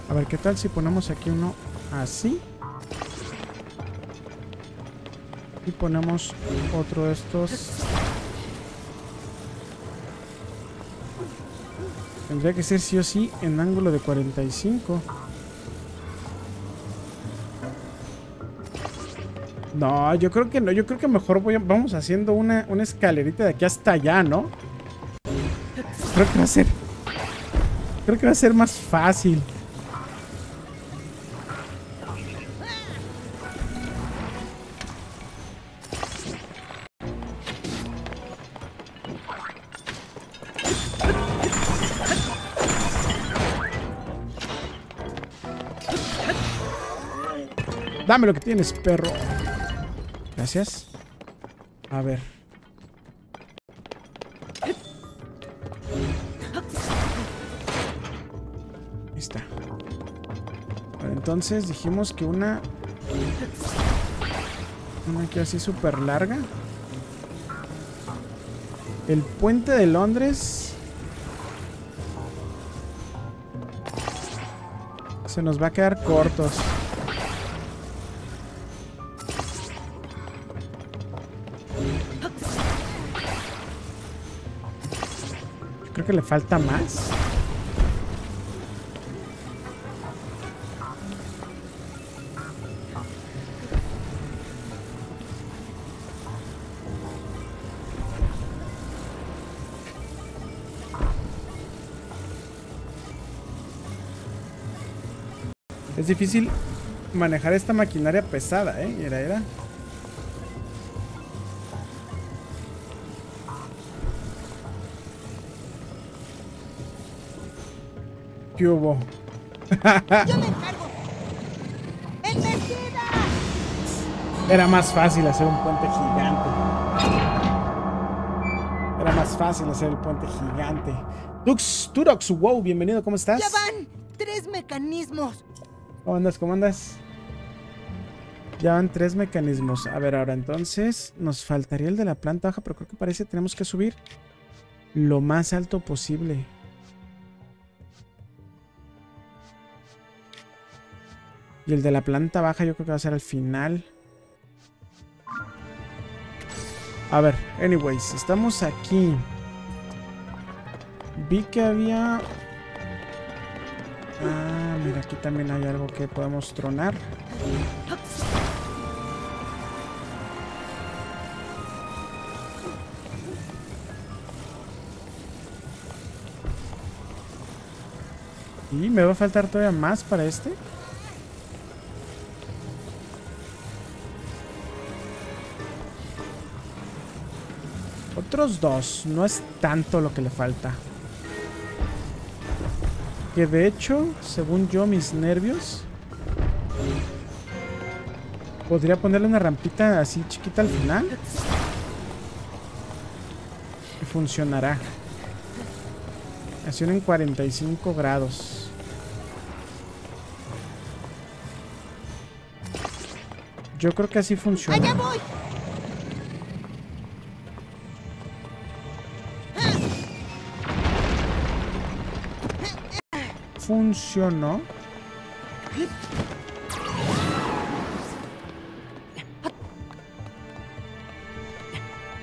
A ver, ¿qué tal si ponemos aquí uno así? Y ponemos otro de estos. Tendría que ser sí o sí en ángulo de 45. No, yo creo que no. Yo creo que mejor voy vamos haciendo una, una escalerita de aquí hasta allá, ¿no? Creo que va a ser... Creo que va a ser más fácil. Dame lo que tienes, perro. Gracias. A ver. Ahí está. Entonces dijimos que una... Una aquí así súper larga. El puente de Londres... Se nos va a quedar cortos. Le falta más. Es difícil manejar esta maquinaria pesada, ¿eh? Era, era. ¿Qué hubo? Yo me encargo. Era más fácil hacer un puente gigante. Era más fácil hacer el puente gigante. Tux, Turox, wow, bienvenido, ¿cómo estás? Ya van tres mecanismos. ¿Cómo andas? ¿Cómo andas? Ya van tres mecanismos. A ver, ahora entonces nos faltaría el de la planta baja, pero creo que parece que tenemos que subir lo más alto posible. Y el de la planta baja yo creo que va a ser al final. A ver, anyways, estamos aquí. Vi que había... Ah, mira, aquí también hay algo que podemos tronar. Y me va a faltar todavía más para este. Otros dos, no es tanto lo que le falta. Que de hecho, según yo, mis nervios... Podría ponerle una rampita así chiquita al final. Y funcionará. Así en 45 grados. Yo creo que así funciona. ¡Allá voy! Funcionó.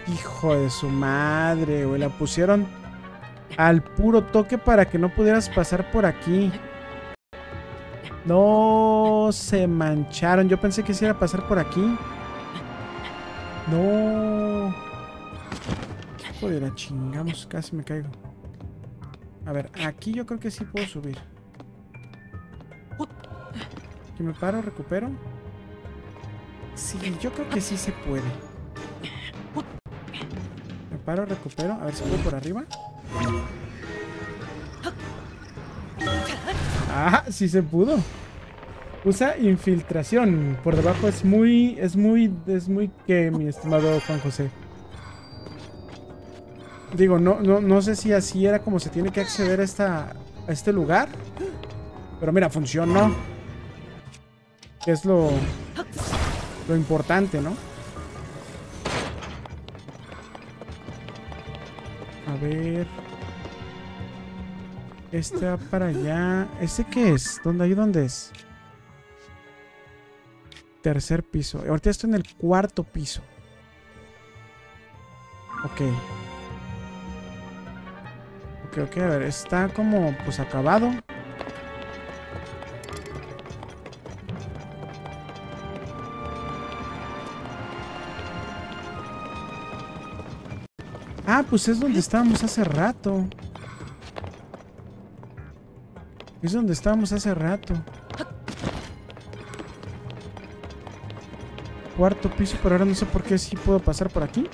Hijo de su madre, güey. La pusieron al puro toque para que no pudieras pasar por aquí. No se mancharon. Yo pensé que sí era pasar por aquí. No. Joder, la chingamos. Casi me caigo. A ver, aquí yo creo que sí puedo subir. Que me paro, recupero. Sí, yo creo que sí se puede. Me paro, recupero. A ver si puedo por arriba. Ah, sí se pudo. Usa infiltración. Por debajo es muy, es muy, es muy que, mi estimado Juan José. Digo, no, no, no sé si así era como se tiene que acceder esta, a este lugar. Pero mira, funcionó. Que es lo, lo importante, ¿no? A ver. Este va para allá. ¿Ese qué es? ¿Dónde ahí dónde es? Tercer piso. Ahorita estoy en el cuarto piso. Ok. Ok, ok, a ver, está como pues acabado. Pues es donde estábamos hace rato. Es donde estábamos hace rato. Cuarto piso, pero ahora no sé por qué sí puedo pasar por aquí.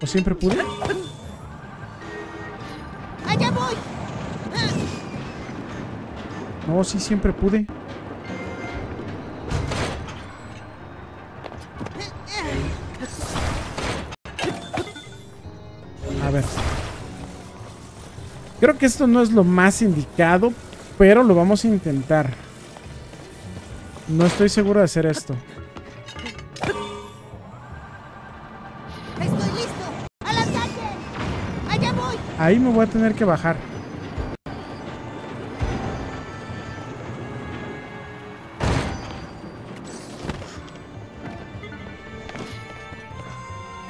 ¿O siempre pude? ¡Allá voy! No, sí, siempre pude. Que esto no es lo más indicado, pero lo vamos a intentar. No estoy seguro de hacer esto. ¡Estoy listo! ¡Al ataque! ¡Allá voy! Ahí me voy a tener que bajar.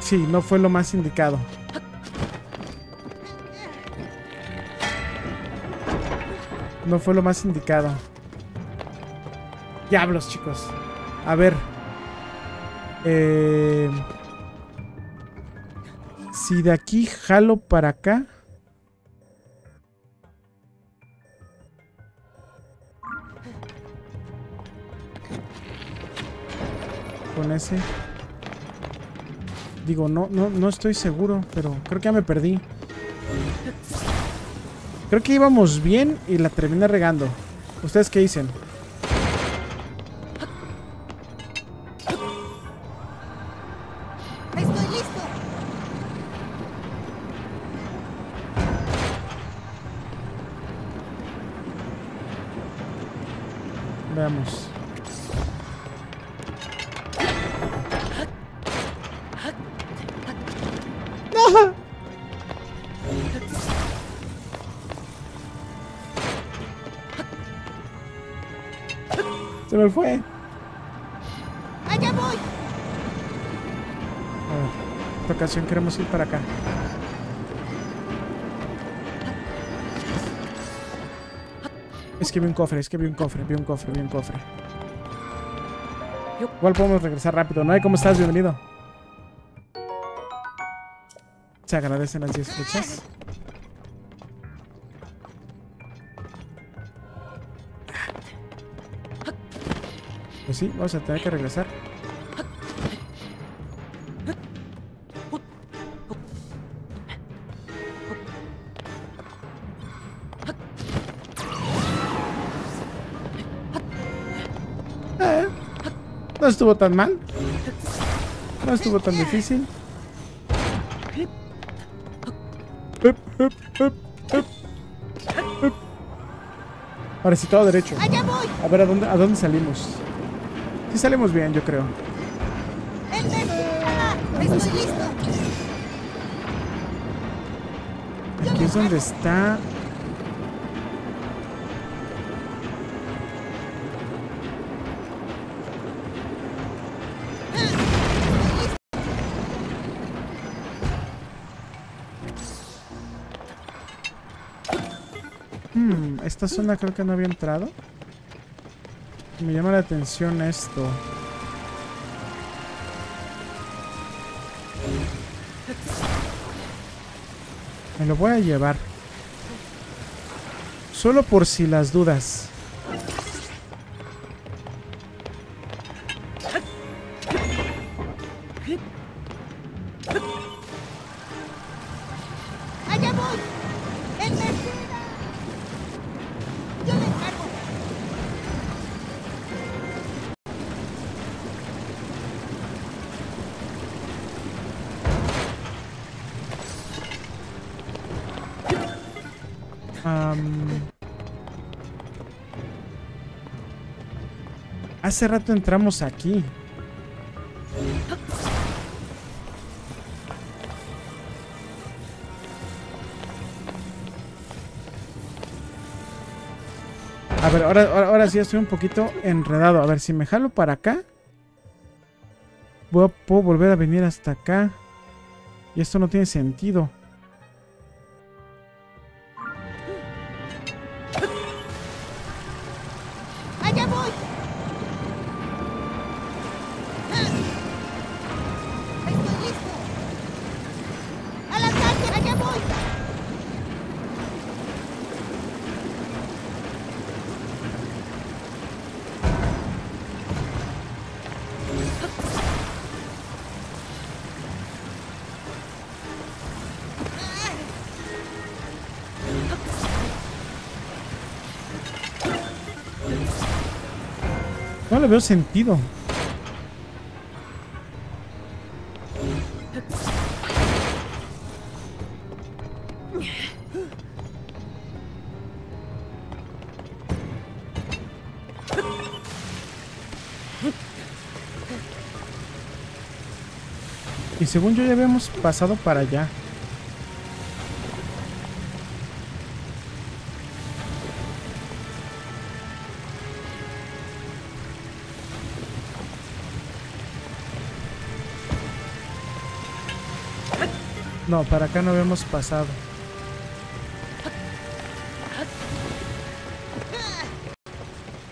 Sí, no fue lo más indicado. No fue lo más indicado. Diablos, chicos. A ver. Eh... Si de aquí jalo para acá. Con ese. Digo, no, no, no estoy seguro, pero creo que ya me perdí. Creo que íbamos bien y la terminé regando. ¿Ustedes qué dicen? Queremos ir para acá. Es que vi un cofre, es que vi un cofre, vi un cofre, vi un cofre. Igual podemos regresar rápido, ¿no? ¿Y cómo estás? Bienvenido. Se agradecen las 10 flechas. Pues sí, vamos a tener que regresar. No estuvo tan mal. No estuvo tan difícil. Ahora sí, todo derecho. A ver, ¿a dónde, ¿a dónde salimos? Sí salimos bien, yo creo. Aquí es donde está... esta zona creo que no había entrado. Me llama la atención esto. Me lo voy a llevar. Solo por si las dudas. Hace rato entramos aquí. A ver, ahora, ahora, sí estoy un poquito enredado. A ver, si me jalo para acá. Puedo volver a venir hasta acá. Y esto no tiene sentido. No le veo sentido. Y según yo ya habíamos pasado para allá. No, para acá no habíamos pasado.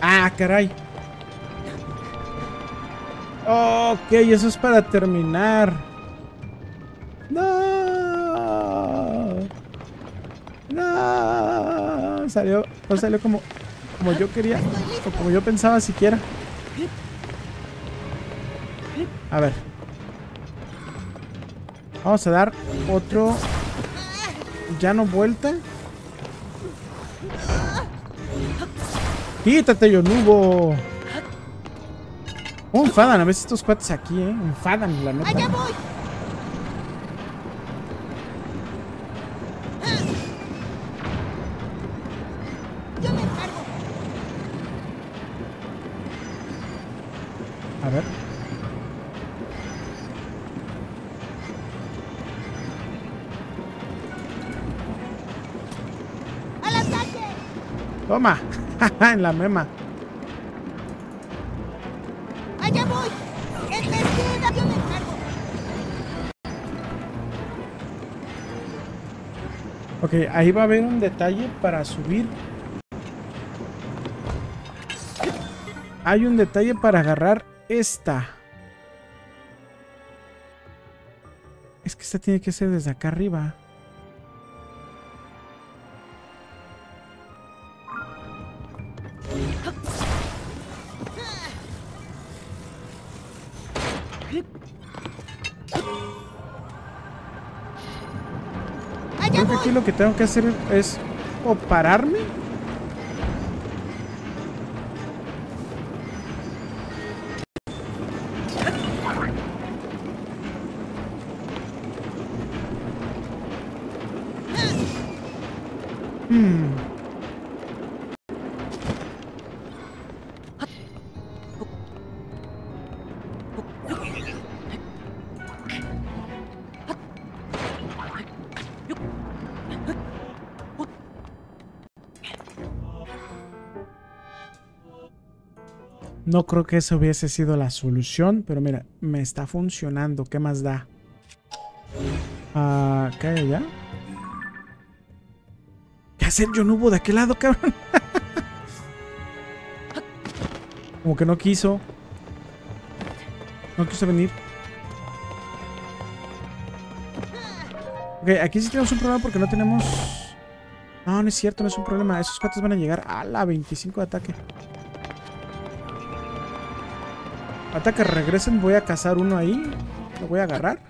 Ah, caray. Ok, eso es para terminar. No. No. Salió, no salió como, como yo quería. O como yo pensaba siquiera. A ver. Vamos a dar otro. Ya no vuelta. Quítate, yo nubo. Oh, enfadan a veces estos cuates aquí, eh. Enfadan, la neta. ¡Allá voy! Yo me encargo. A ver. ¡Al ataque! Toma. En la mema. ¡Allá voy! Yo me encargo. Ok, ahí va a haber un detalle para subir. Hay un detalle para agarrar esta. Es que esta tiene que ser desde acá arriba. Lo que tengo que hacer es o pararme. No creo que esa hubiese sido la solución, pero mira, me está funcionando. ¿Qué más da? Ah, ¿Qué hay allá? ¿Qué hacer yo no hubo de aquel lado, cabrón? Como que no quiso. No quiso venir. Ok, aquí sí tenemos un problema porque no tenemos... No, no es cierto, no es un problema. Esos cuates van a llegar a la 25 de ataque. Hasta que regresen voy a cazar uno ahí. Lo voy a agarrar.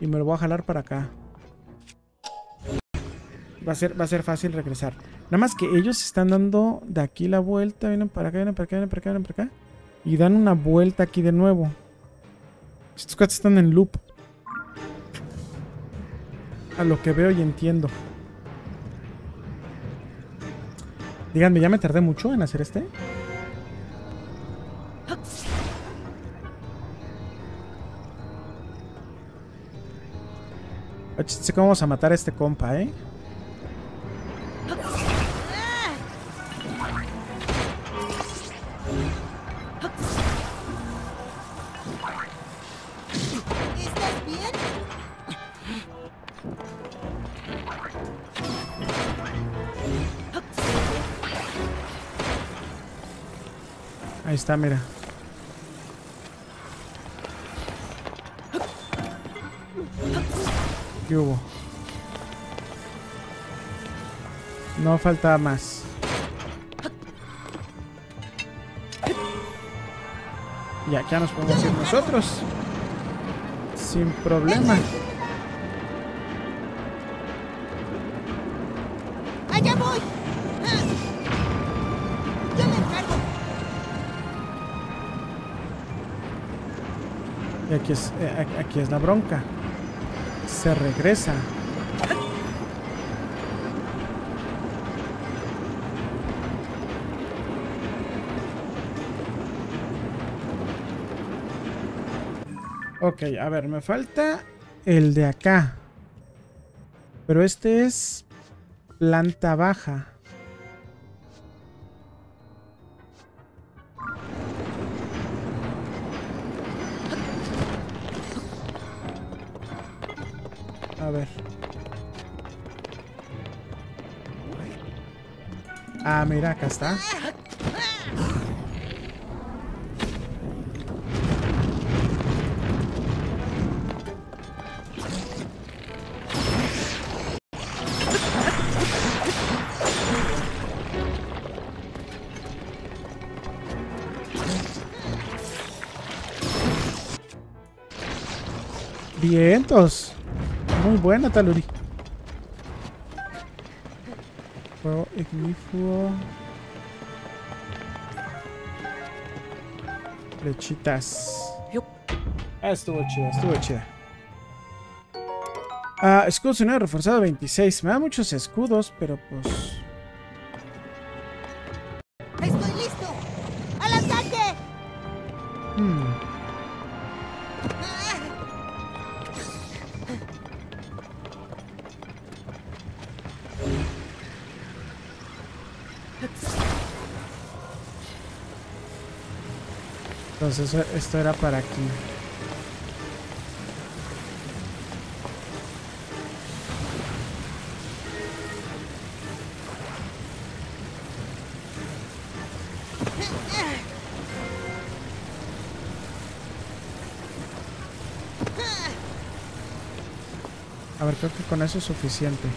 Y me lo voy a jalar para acá. Va a ser, va a ser fácil regresar. Nada más que ellos están dando de aquí la vuelta. Vienen para acá, vienen para acá, vienen para acá, vienen para acá. Y dan una vuelta aquí de nuevo. Estos cuates están en loop. A lo que veo y entiendo. Díganme, ¿ya me tardé mucho en hacer este? Que vamos a matar a este compa, ¿eh? Ahí está, mira. ¿Qué hubo? No faltaba más. Y acá nos podemos ir nosotros. Sin problema. ¡Allá voy! ¡Yo me encargo! Y aquí es, eh, aquí es la bronca. Se regresa. Ok, a ver, me falta el de acá. Pero este es planta baja. Acá está. Vientos. Muy buena, Taluri. Fuego ignífugo. Flechitas. Ah, estuvo chida, estuvo chida. Ah, escudo sonido reforzado 26. Me da muchos escudos, pero pues... Entonces eso- esto era para aquí. A ver, creo que con eso es suficiente.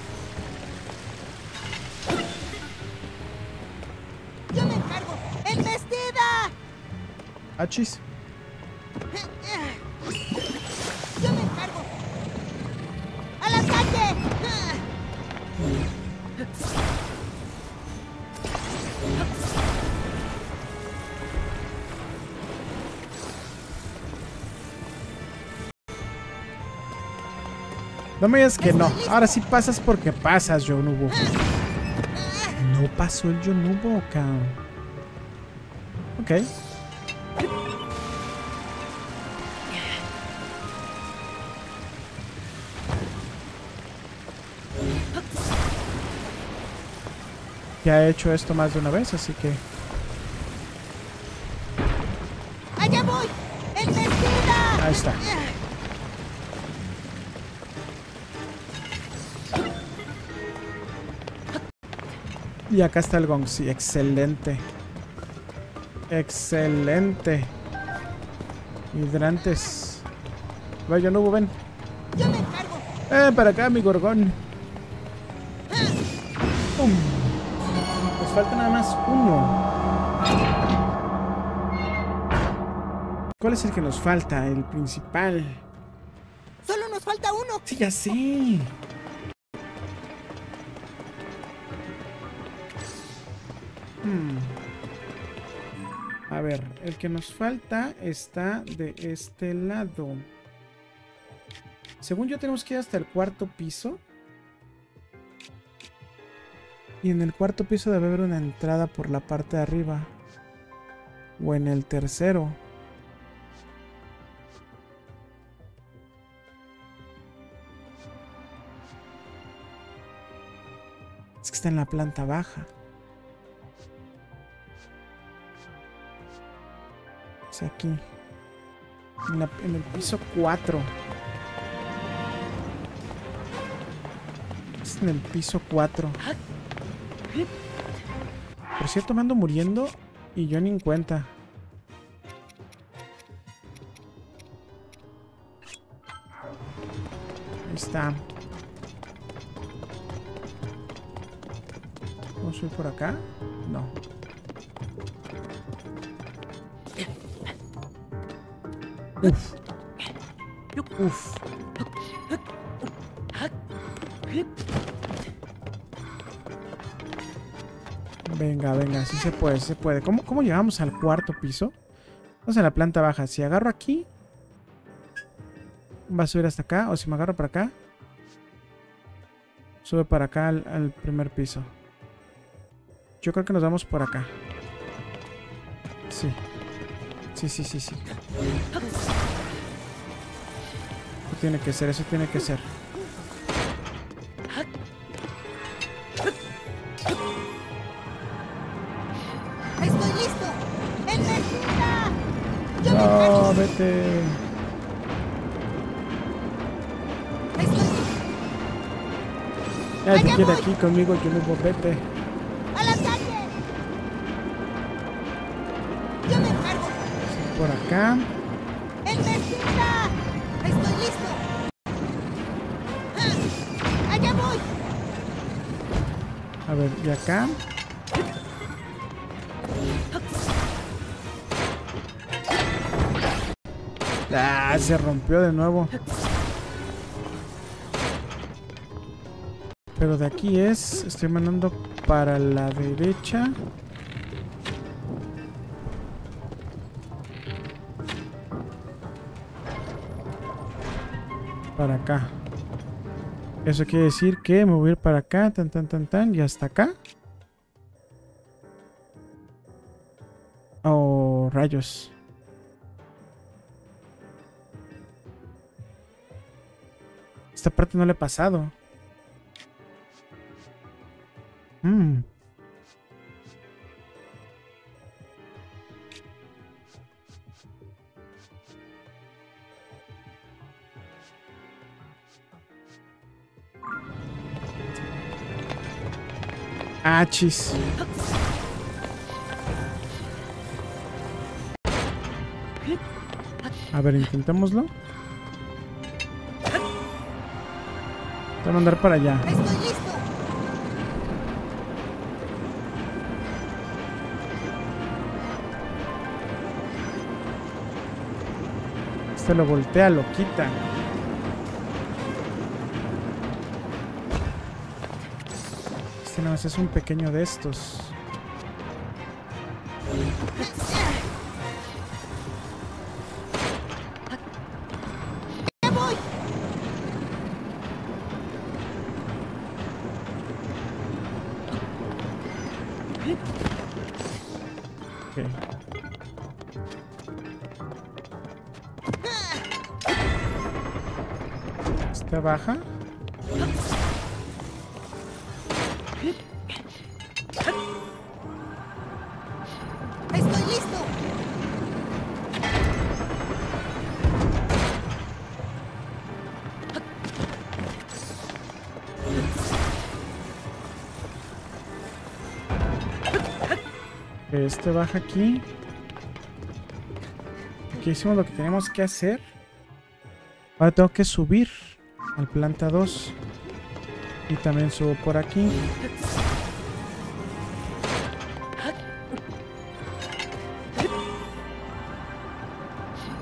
Achis. ¡Yo me encargo! ¡Al ataque! No me digas que no. Ahora sí pasas porque pasas, Yonubo. No pasó el Yonubo, cabrón. Ok. Ya he hecho esto más de una vez, así que... ¡Allá voy! ¡Embestida! Ahí está. Y acá está el gong, sí, excelente. Excelente. Hidrantes. Vaya, no ven. ¡Yo me encargo! Eh, para acá, mi gorgón. Falta nada más uno. ¿Cuál es el que nos falta? El principal. ¡Solo nos falta uno! Sí, ya sé. Hmm. A ver, el que nos falta está de este lado. Según yo tenemos que ir hasta el cuarto piso. Y en el cuarto piso debe haber una entrada por la parte de arriba. O en el tercero. Es que está en la planta baja. Es aquí. En, el piso 4. Es en el piso 4. Por cierto, me ando muriendo y yo ni en cuenta. Ahí está. ¿Puedo subir por acá? No. Uf. Uf. Venga, venga, sí se puede, se puede. ¿Cómo, cómo llegamos al cuarto piso? Vamos a la planta baja. Si agarro aquí, va a subir hasta acá. O si me agarro para acá. Sube para acá al, al primer piso. Yo creo que nos vamos por acá. Sí. Sí, sí, sí, sí. Eso tiene que ser, eso tiene que ser. ¡Estoy Ya quiere voy. aquí conmigo, yo mismo, vete. ¡Al ataque! ¡Yo me encargo! Por acá. ¡Energía! ¡Estoy listo! ¡Ah! ¡Allá voy! A ver, y acá. Ah, se rompió de nuevo. Pero de aquí es, estoy mandando para la derecha. Para acá. Eso quiere decir que me voy para acá, tan tan tan tan, y hasta acá. Oh, rayos. Esta parte no le he pasado. Mm. Ah. A ver, intentémoslo. Voy a mandar para allá. ¡Estoy listo! Este lo voltea, lo quita. Este nada más es un pequeño de estos. Baja. ¡Estoy listo! Este baja aquí. Aquí hicimos lo que teníamos que hacer. Ahora tengo que subir al planta 2. Y también subo por aquí.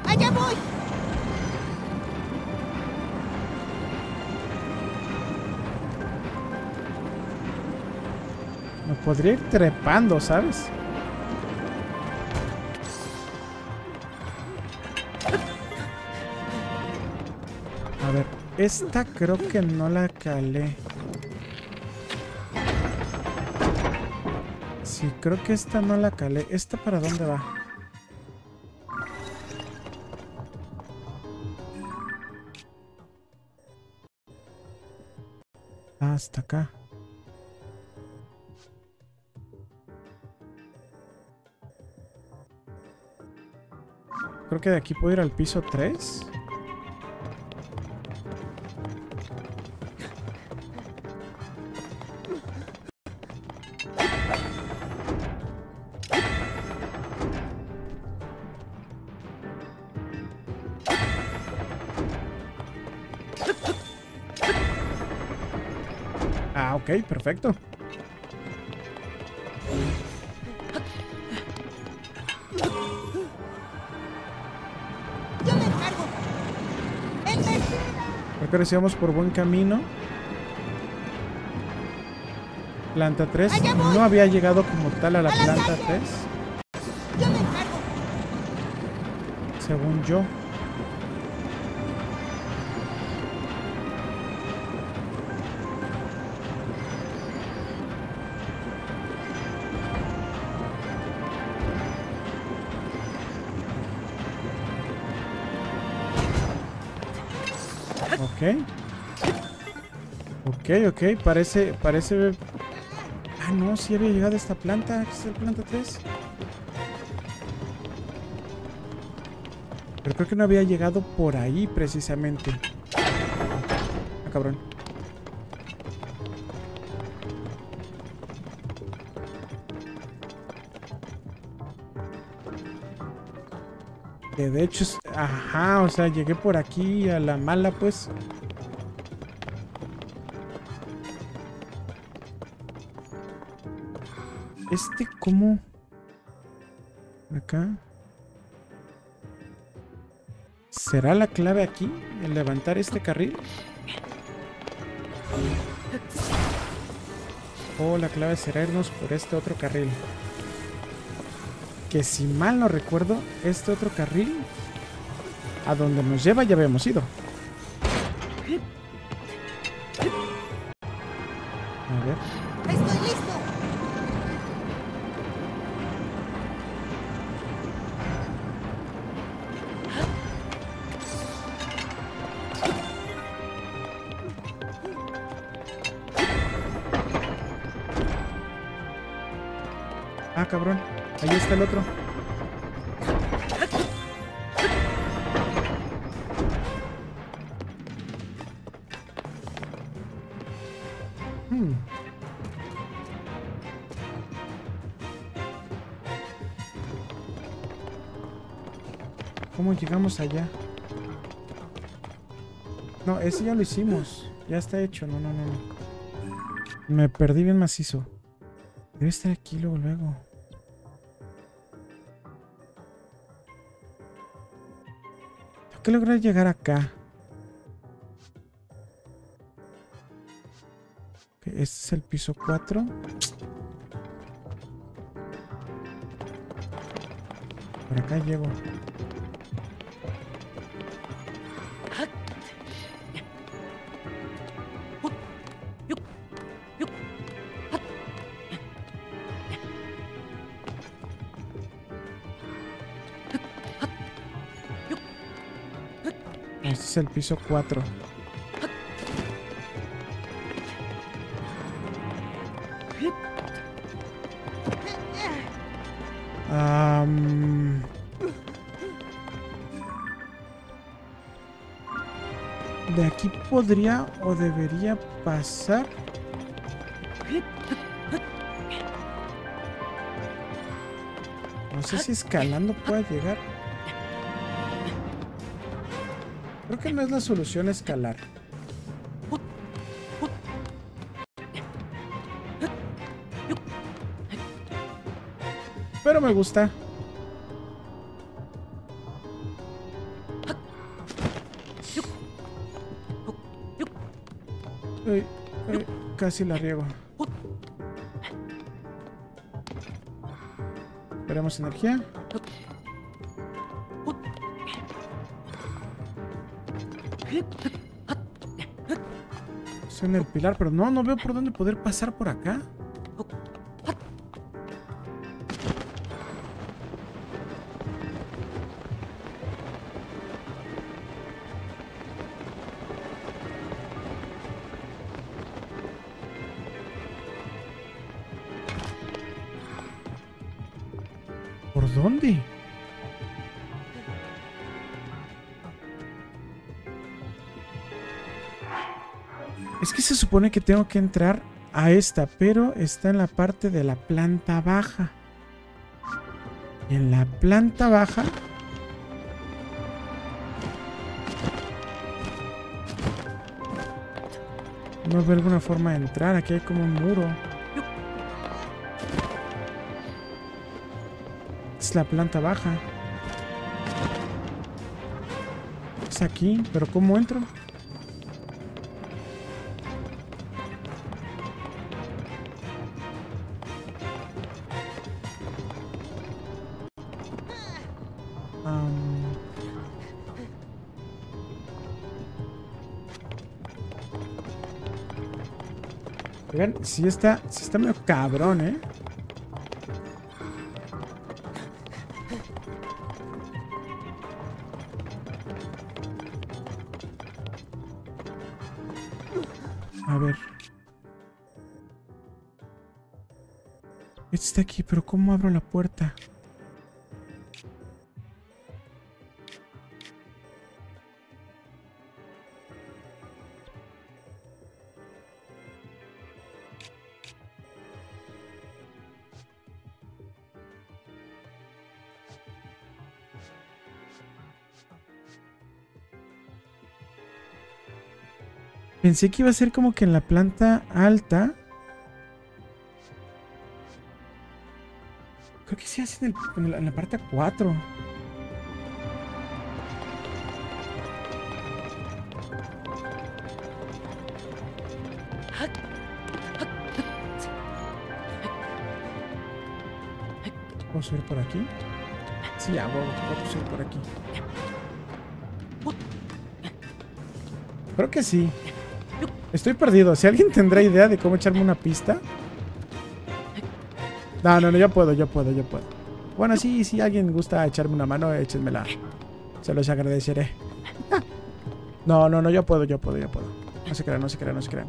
¡Allá voy! Me podría ir trepando, ¿sabes? Esta creo que no la calé. Sí, creo que esta no la calé. ¿Esta para dónde va? Ah, hasta acá. Creo que de aquí puedo ir al piso 3. Ok, perfecto. ¡Yo me encargo! Creo que vamos por buen camino. Planta 3. Allá voy. No había llegado como tal a la ¡Al planta ataque! 3. ¡Yo me encargo! Según yo. Ok, ok. Parece, parece... Ah, no, sí había llegado esta planta. ¿Qué es la planta 3? Pero creo que no había llegado por ahí precisamente. Ah, cabrón. De hecho. Ajá, o sea, llegué por aquí a la mala, pues. Este, ¿cómo? Acá. ¿Será la clave aquí? ¿El levantar este carril? O la clave será irnos por este otro carril. Que si mal no recuerdo, este otro carril a donde nos lleva ya habíamos ido. Llegamos allá? No, ese ya lo hicimos. Ya está hecho. No, no, no. Me perdí bien macizo. Debe estar aquí luego, luego. Tengo que lograr llegar acá. Este es el piso 4. Por acá llego. Es el piso 4. Am, de aquí podría o debería pasar. No sé si escalando pueda llegar. Creo que no es la solución escalar. Pero me gusta. Casi la riego. Esperemos energía. En el pilar, pero no, no veo por dónde poder pasar por acá. ¿Por dónde? Es que se supone que tengo que entrar a esta, pero está en la parte de la planta baja. En la planta baja... No veo alguna forma de entrar. Aquí hay como un muro. Es la planta baja. Es aquí, pero ¿cómo entro? Sí está, sí está medio cabrón, ¿eh? A ver. Este está aquí, pero ¿cómo abro la puerta? Pensé que iba a ser como que en la planta alta. Creo que se hace en, el- en la, parte 4. ¿Puedo subir por aquí? Sí, ya, a subir por aquí. Creo que sí. Estoy perdido. Si alguien tendrá idea de cómo echarme una pista. No, no, no, yo puedo, yo puedo, yo puedo. Bueno, sí, si alguien gusta echarme una mano, échenmela. Se los agradeceré. No, no, no, yo puedo, yo puedo, yo puedo. No se crean, no se crean, no se crean.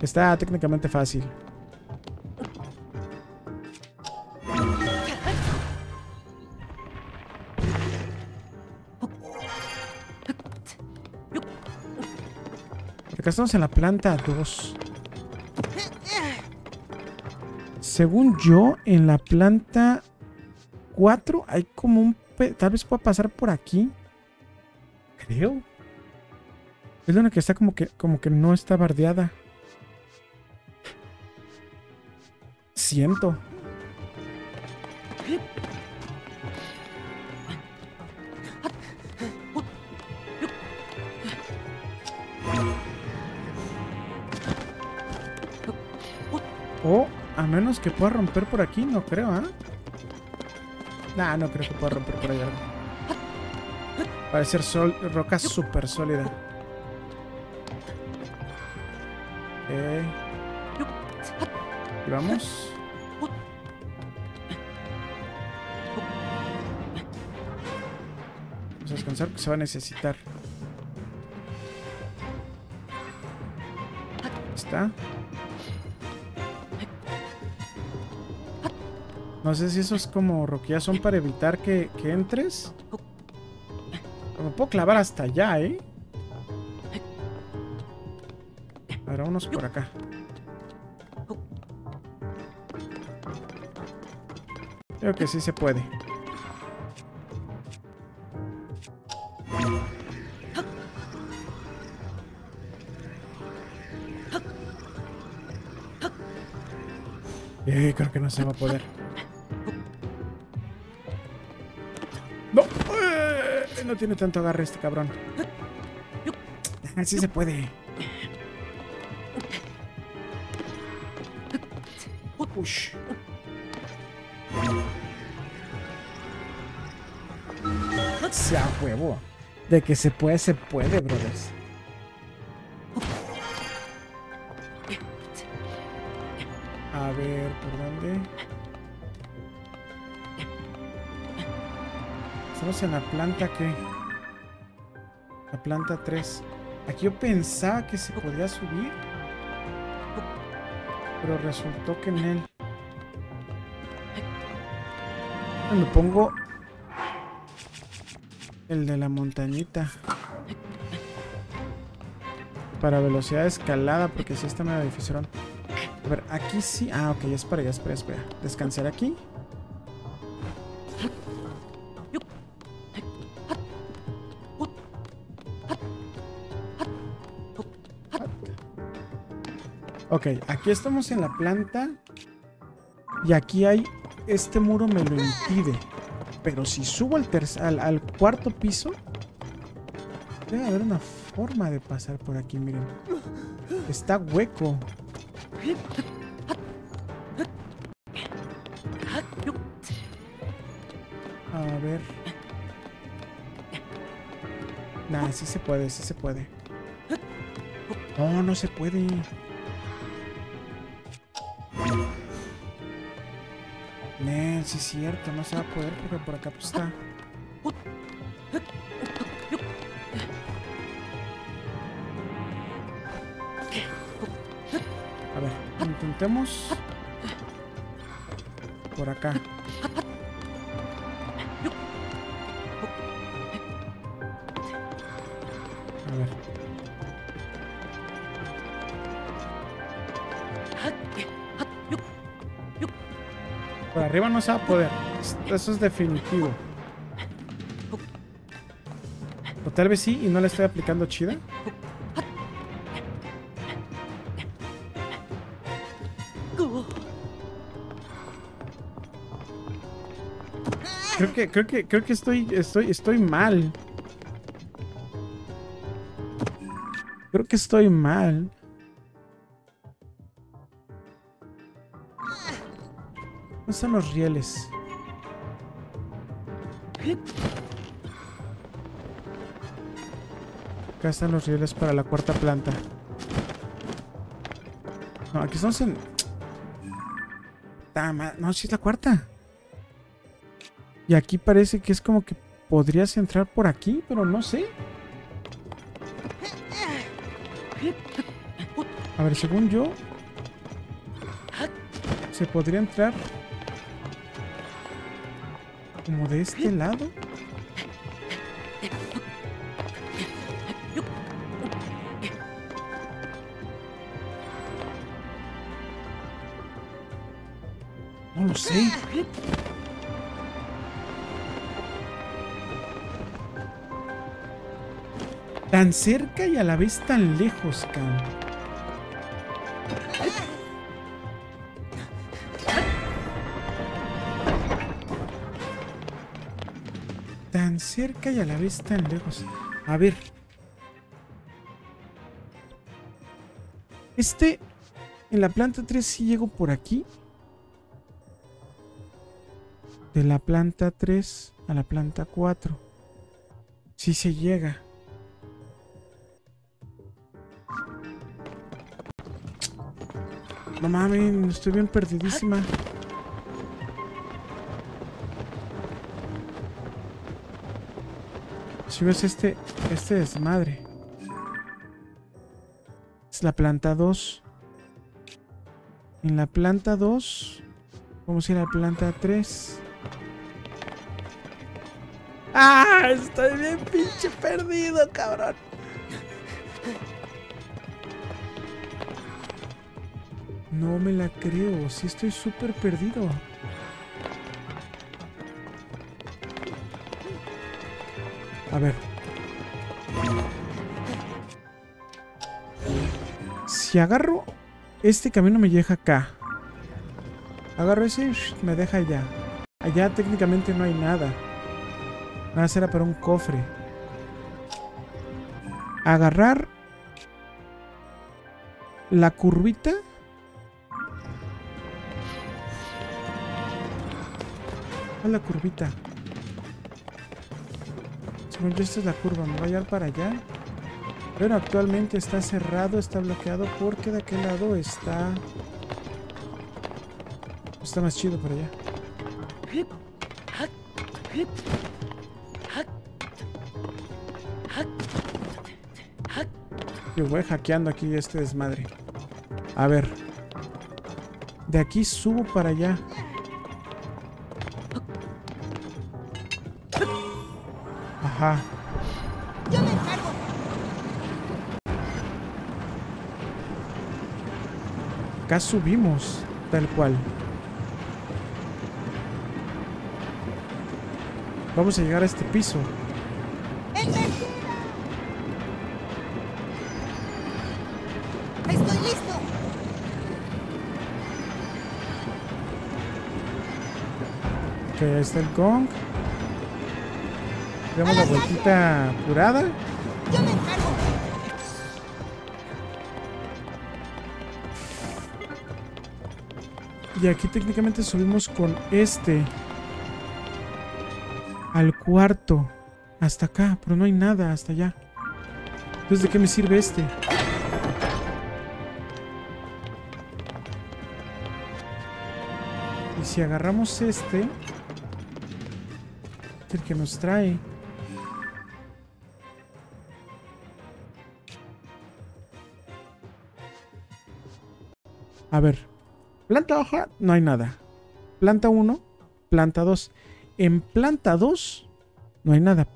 Está técnicamente fácil. Acá estamos en la planta 2. Según yo, en la planta 4 hay como un... Tal vez pueda pasar por aquí. Creo. Es la única que está como que, como que no está bardeada. Siento. Menos que pueda romper por aquí, no creo, ¿ah? Nah, no creo que pueda romper por allá. Parece sol roca súper sólida. Ok. Y vamos. Vamos a descansar porque se va a necesitar. Está. No sé si esos como roquillas son para evitar que, que entres. Me puedo clavar hasta allá, ¿eh? Ahora unos por acá. Creo que sí se puede. Eh, creo que no se va a poder. No tiene tanto agarre este cabrón. Así se puede. Ush. Sea huevo. De que se puede, se puede, brothers. A ver, ¿por dónde? Estamos en la planta que... La planta 3. Aquí yo pensaba que se podía subir. Pero resultó que en él... Me pongo... El de la montañita. Para velocidad escalada, porque si está medio difícil. A ver, aquí sí. Ah, ok, ya espera, ya espera, espera. Descansar aquí. Ok, aquí estamos en la planta. Y aquí hay. Este muro me lo impide. Pero si subo al, al, al cuarto piso. Debe haber una forma de pasar por aquí, miren. Está hueco. A ver. Nah, sí se puede, sí se puede. No, no se puede. sí es cierto, no se va a poder porque por acá pues, está. A ver, intentemos por acá. Arriba no se va a poder. Eso es definitivo. O tal vez sí y no le estoy aplicando chida. Creo que, creo que, creo que estoy, estoy, estoy mal. Creo que estoy mal. ¿Dónde están los rieles? Acá están los rieles para la cuarta planta. No, aquí estamos en... Ah, ma- No, sí es la cuarta. Y aquí parece que es como que podrías entrar por aquí, pero no sé. A ver, según yo... Se podría entrar... Como de este lado. No lo sé. Tan cerca y a la vez tan lejos, Cam. Cerca y a la vez tan lejos. A ver. Este, en la planta 3 sí llego por aquí. De la planta 3 a la planta 4. Sí se llega. No mames, estoy bien perdidísima. Si ves este, este desmadre. Es la planta 2. En la planta 2. Vamos a ir a la planta 3. ¡Ah! Estoy bien pinche perdido, cabrón. No me la creo, sí estoy súper perdido. A ver. Si agarro este camino me deja acá. Agarro ese y me deja allá. Allá técnicamente no hay nada. Nada será para un cofre. Agarrar la curvita. ¿Cuál es la curvita? Esta es la curva. Me voy a llevar para allá. Pero actualmente está cerrado, está bloqueado porque de aquel lado está... Está más chido por allá. Yo voy hackeando aquí este desmadre. A ver. De aquí subo para allá. Ajá. Yo me encargo. Acá subimos, tal cual. Vamos a llegar a este piso. ¡Estoy listo! Ok, ahí está el gong. Damos la vueltita apurada. Yo me encargo. Y aquí técnicamente subimos con este. Al cuarto. Hasta acá, pero no hay nada hasta allá. Entonces, ¿de qué me sirve este? Y si agarramos este... El que nos trae... A ver, Planta baja, no hay nada. Planta 1, planta 2. En planta 2, no hay nada.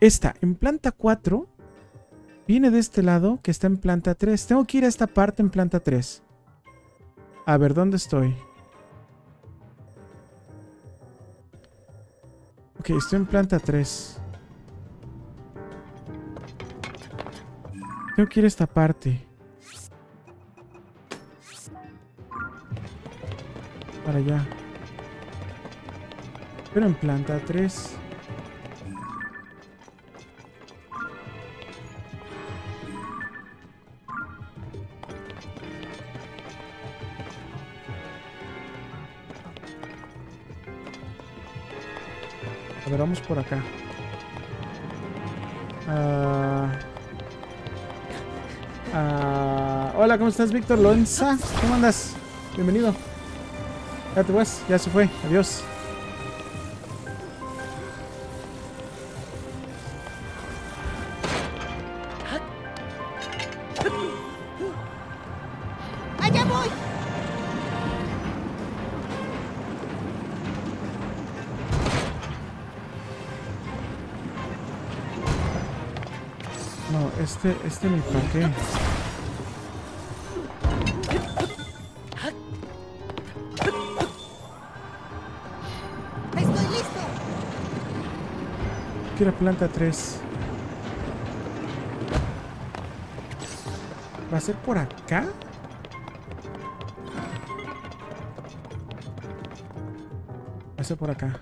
Esta, en planta 4, viene de este lado que está en planta 3. Tengo que ir a esta parte en planta 3. A ver, ¿dónde estoy? Ok, estoy en planta 3. Tengo que ir a esta parte. Para allá. Pero en planta 3. A ver, vamos por acá. Ah, ah, hola, ¿cómo estás, Víctor Lonza? ¿Cómo andas? Bienvenido. Ya te vas, ya se fue. Adiós. ¡Allá voy! No, este, este ni para qué. Quiero planta 3. ¿Va a ser por acá? Va a ser por acá.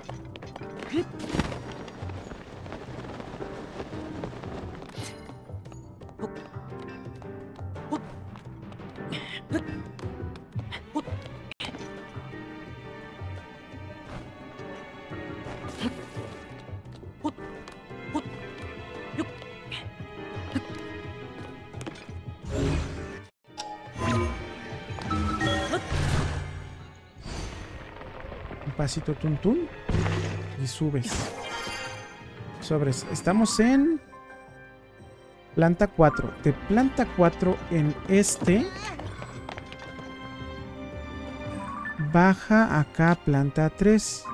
Pasito tuntún y subes. Sobres. Estamos en planta 4. De planta 4 en este. Baja acá planta 3.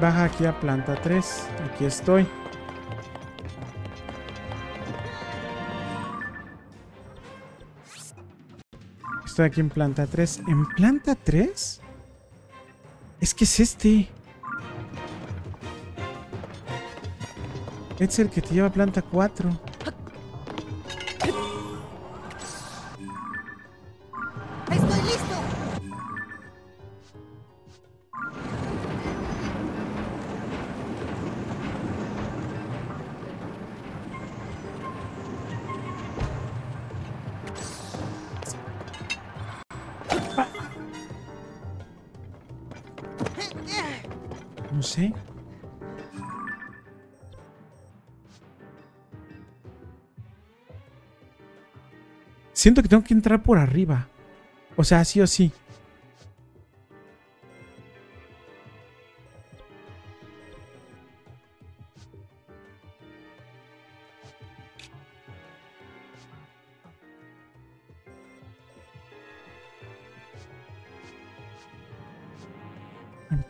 Baja aquí a planta 3. Aquí estoy. Estoy aquí en planta 3. ¿En planta 3? Es que es este. Es el que te lleva a planta 4. Sé. Siento que tengo que entrar por arriba. O sea, sí o sí.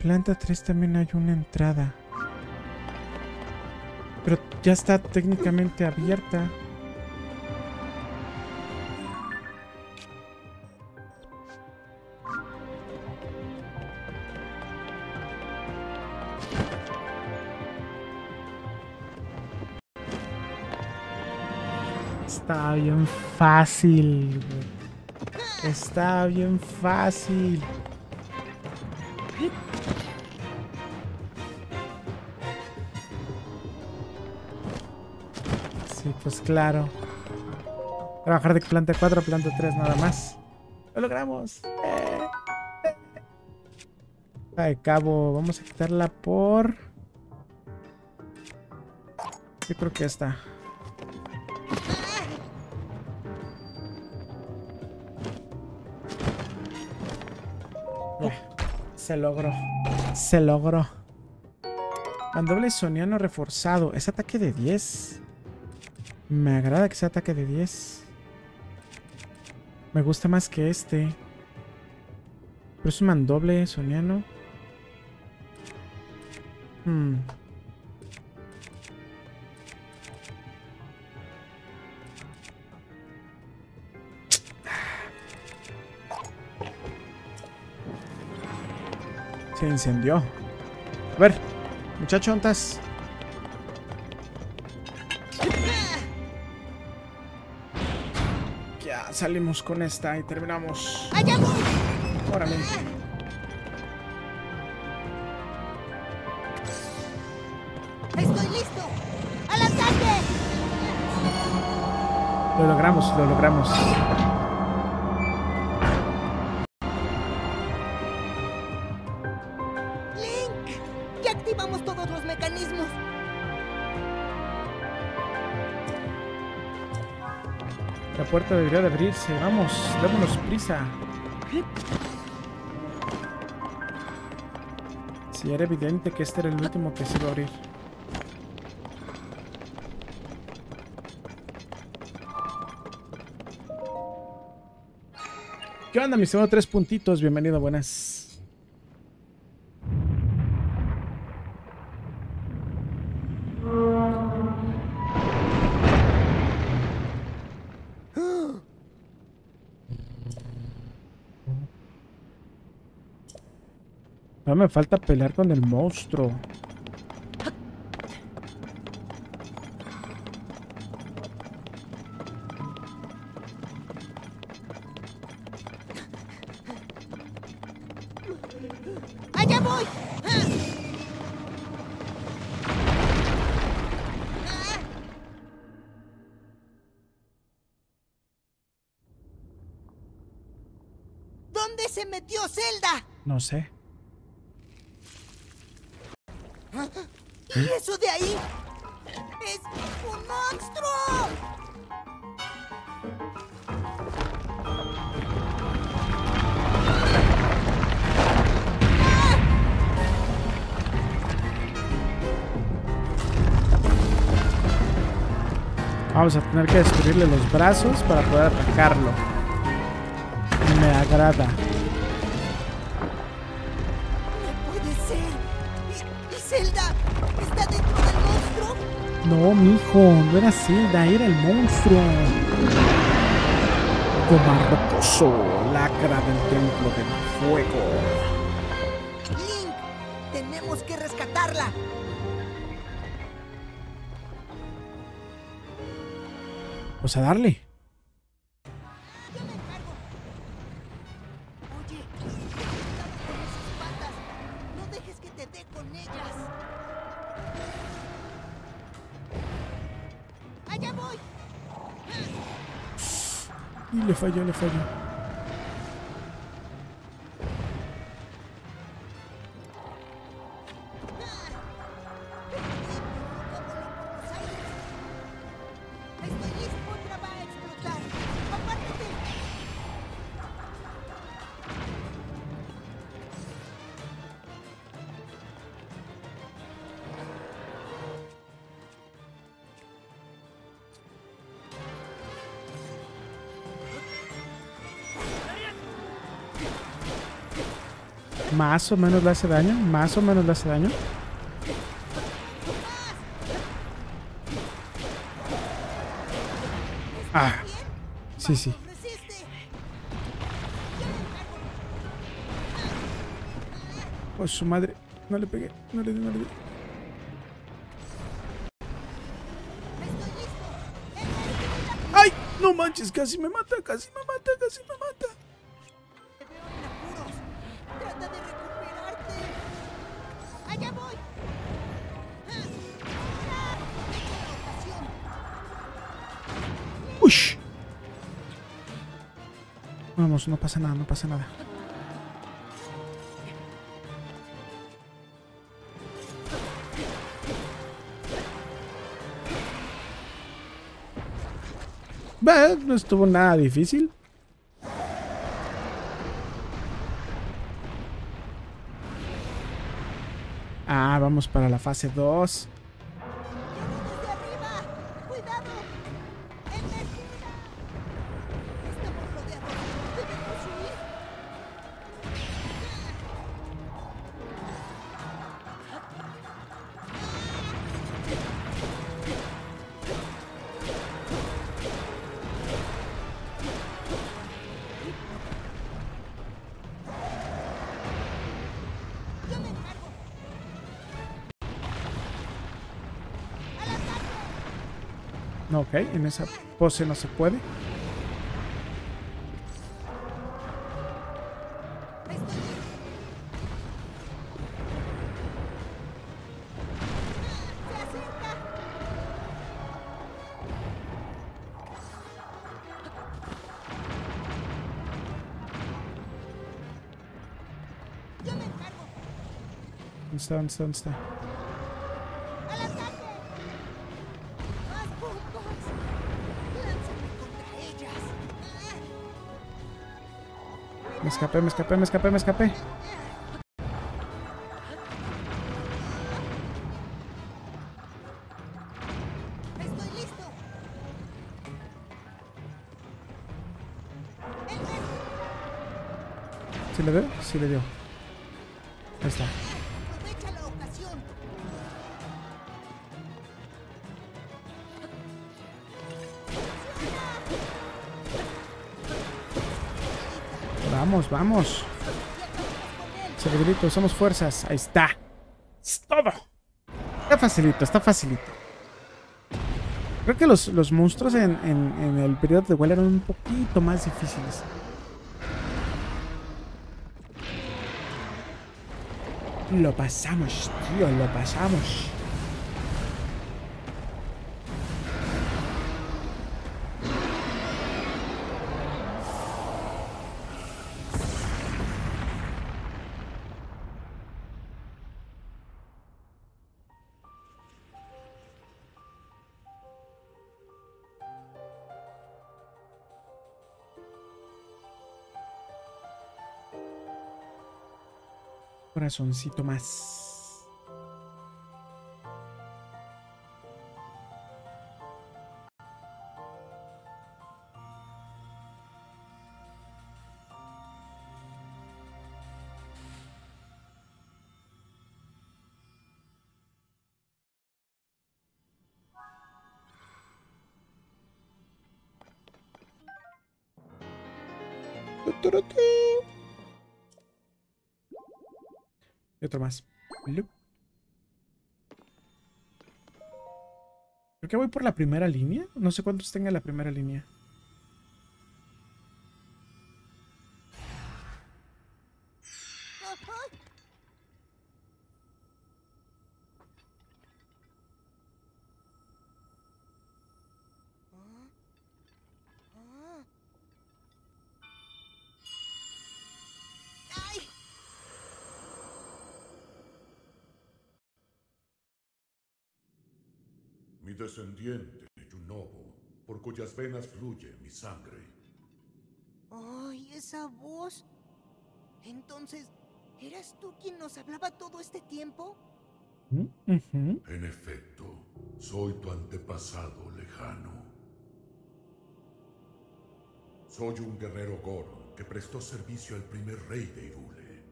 Planta 3 también hay una entrada. Pero ya está técnicamente abierta. Está bien fácil. Está bien fácil. Pues claro. Voy a bajar de planta 4 a planta 3 nada más. ¡Lo logramos! ¡Eh! Ay, cabo. Vamos a quitarla por... Yo creo que esta. Se logró. Se logró. Mandoble soniano reforzado. Es ataque de 10. Me agrada que sea ataque de 10. Me gusta más que este. Pero es un mandoble soniano. Hmm. Se incendió. A ver, muchacho, ¿dónde salimos con esta y terminamos. ¡Allá voy! Órale. ¡Estoy listo! ¡Al ataque! Lo logramos, lo logramos. Puerta debería de abrirse. Vamos, démonos prisa. Si era evidente que este era el último que se iba a abrir. ¿Qué onda, mis tengo tres puntitos? Bienvenido, buenas. Me falta pelear con el monstruo. ¡Allá voy! ¿Dónde se metió Zelda? No sé. ¿Y eso de ahí? ¡Es un monstruo! Vamos a tener que destruirle los brazos para poder atacarlo. Me agrada. No, mijo, no era Zelda, era el monstruo. Comarrocoso, lacra del templo del fuego. Link, tenemos que rescatarla. Pues a darle. Le falló, Más o menos le hace daño. Más o menos le hace daño. Ah, sí, sí. Pues su madre. No le pegué. No le di, no le di. ¡Ay! No manches, casi me mata, casi me mata, casi me mata. No pasa nada, no pasa nada. Bah, no estuvo nada difícil. Ah, vamos para la fase 2. Ok, en esa pose no se puede. ¿Dónde está? ¿Dónde está? ¿Dónde está? Me escapé, me escapé, me escapé, me escapé. Cerebrito, somos fuerzas. Ahí está. Es todo. Está facilito, está facilito. Creo que los, los monstruos en, en- el periodo de Well eran un poquito más difíciles. Lo pasamos, tío, lo pasamos. Corazoncito más. Otro más. Creo que voy por la primera línea. No sé cuántos tenga la primera línea. Descendiente, Yunobo, por cuyas venas fluye mi sangre. ¡Ay, esa voz! Entonces, ¿eras tú quien nos hablaba todo este tiempo? Mm. En efecto, soy tu antepasado lejano. Soy un guerrero Goron que prestó servicio al primer rey de Irule.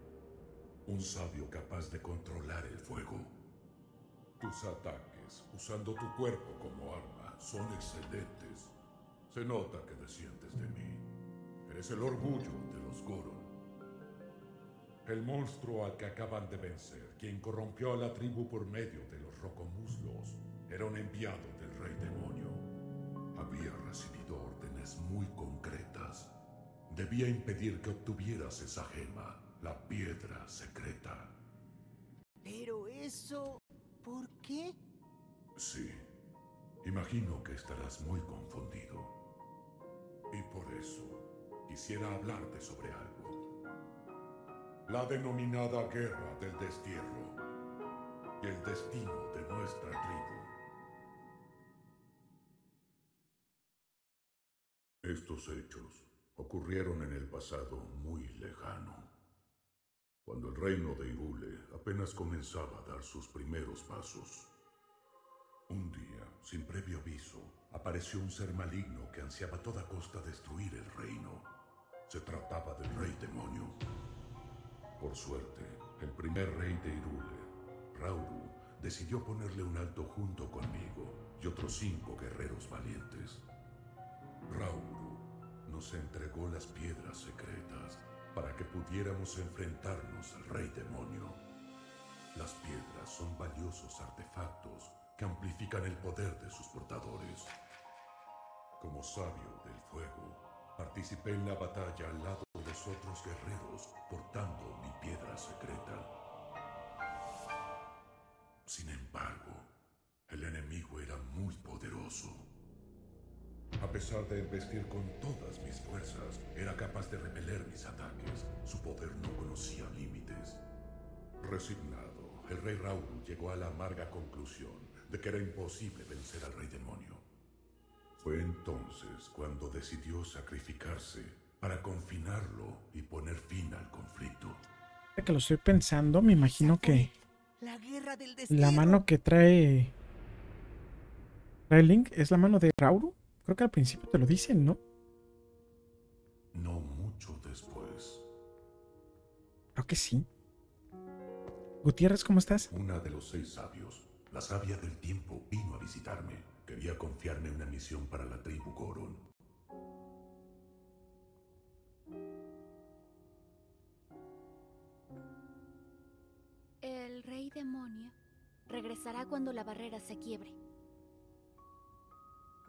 Un sabio capaz de controlar el fuego. Tus ataques, usando tu cuerpo como arma, son excelentes. Se nota que desciendes de mí. Eres el orgullo de los Goron. El monstruo al que acaban de vencer, quien corrompió a la tribu por medio de los rocomuslos, era un enviado del rey demonio. Había recibido órdenes muy concretas. Debía impedir que obtuvieras esa gema, la piedra secreta. Pero eso... ¿Por qué? Sí, imagino que estarás muy confundido. Y por eso quisiera hablarte sobre algo. La denominada Guerra del Destierro y el destino de nuestra tribu. Estos hechos ocurrieron en el pasado muy lejano, cuando el reino de Irule apenas comenzaba a dar sus primeros pasos. Un día, sin previo aviso, apareció un ser maligno que ansiaba a toda costa destruir el reino. Se trataba del rey demonio. Por suerte, el primer rey de Irule, Rauru, decidió ponerle un alto junto conmigo y otros cinco guerreros valientes. Rauru nos entregó las piedras secretas para que pudiéramos enfrentarnos al rey demonio. Las piedras son valiosos artefactos que amplifican el poder de sus portadores. Como sabio del fuego, participé en la batalla al lado de los otros guerreros portando mi piedra secreta. Sin embargo, el enemigo era muy poderoso. A pesar de embestir con todas mis fuerzas, era capaz de repeler mis ataques. Su poder no conocía límites. Resignado, el rey Raúl llegó a la amarga conclusión de que era imposible vencer al rey demonio. Fue entonces cuando decidió sacrificarse para confinarlo y poner fin al conflicto. que lo estoy pensando, me imagino que La guerra del la destierro. mano que trae trae Link es la mano de Rauru. Creo que al principio te lo dicen, ¿no? No mucho después, Creo que sí. Gutiérrez, ¿cómo estás? una de los seis sabios, la sabia del tiempo, vino a visitarme. Quería confiarme una misión para la tribu Goron. El rey demonio regresará cuando la barrera se quiebre.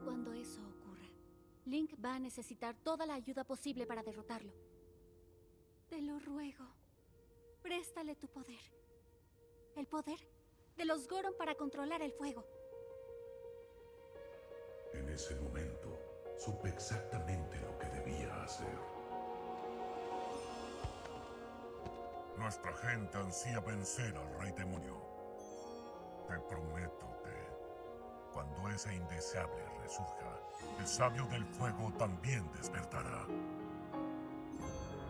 Cuando eso ocurra, Link va a necesitar toda la ayuda posible para derrotarlo. Te lo ruego, préstale tu poder. El poder de los Goron para controlar el fuego. En ese momento, supe exactamente lo que debía hacer. Nuestra gente ansía vencer al rey demonio. Te prometo que cuando ese indeseable resurja, el sabio del fuego también despertará.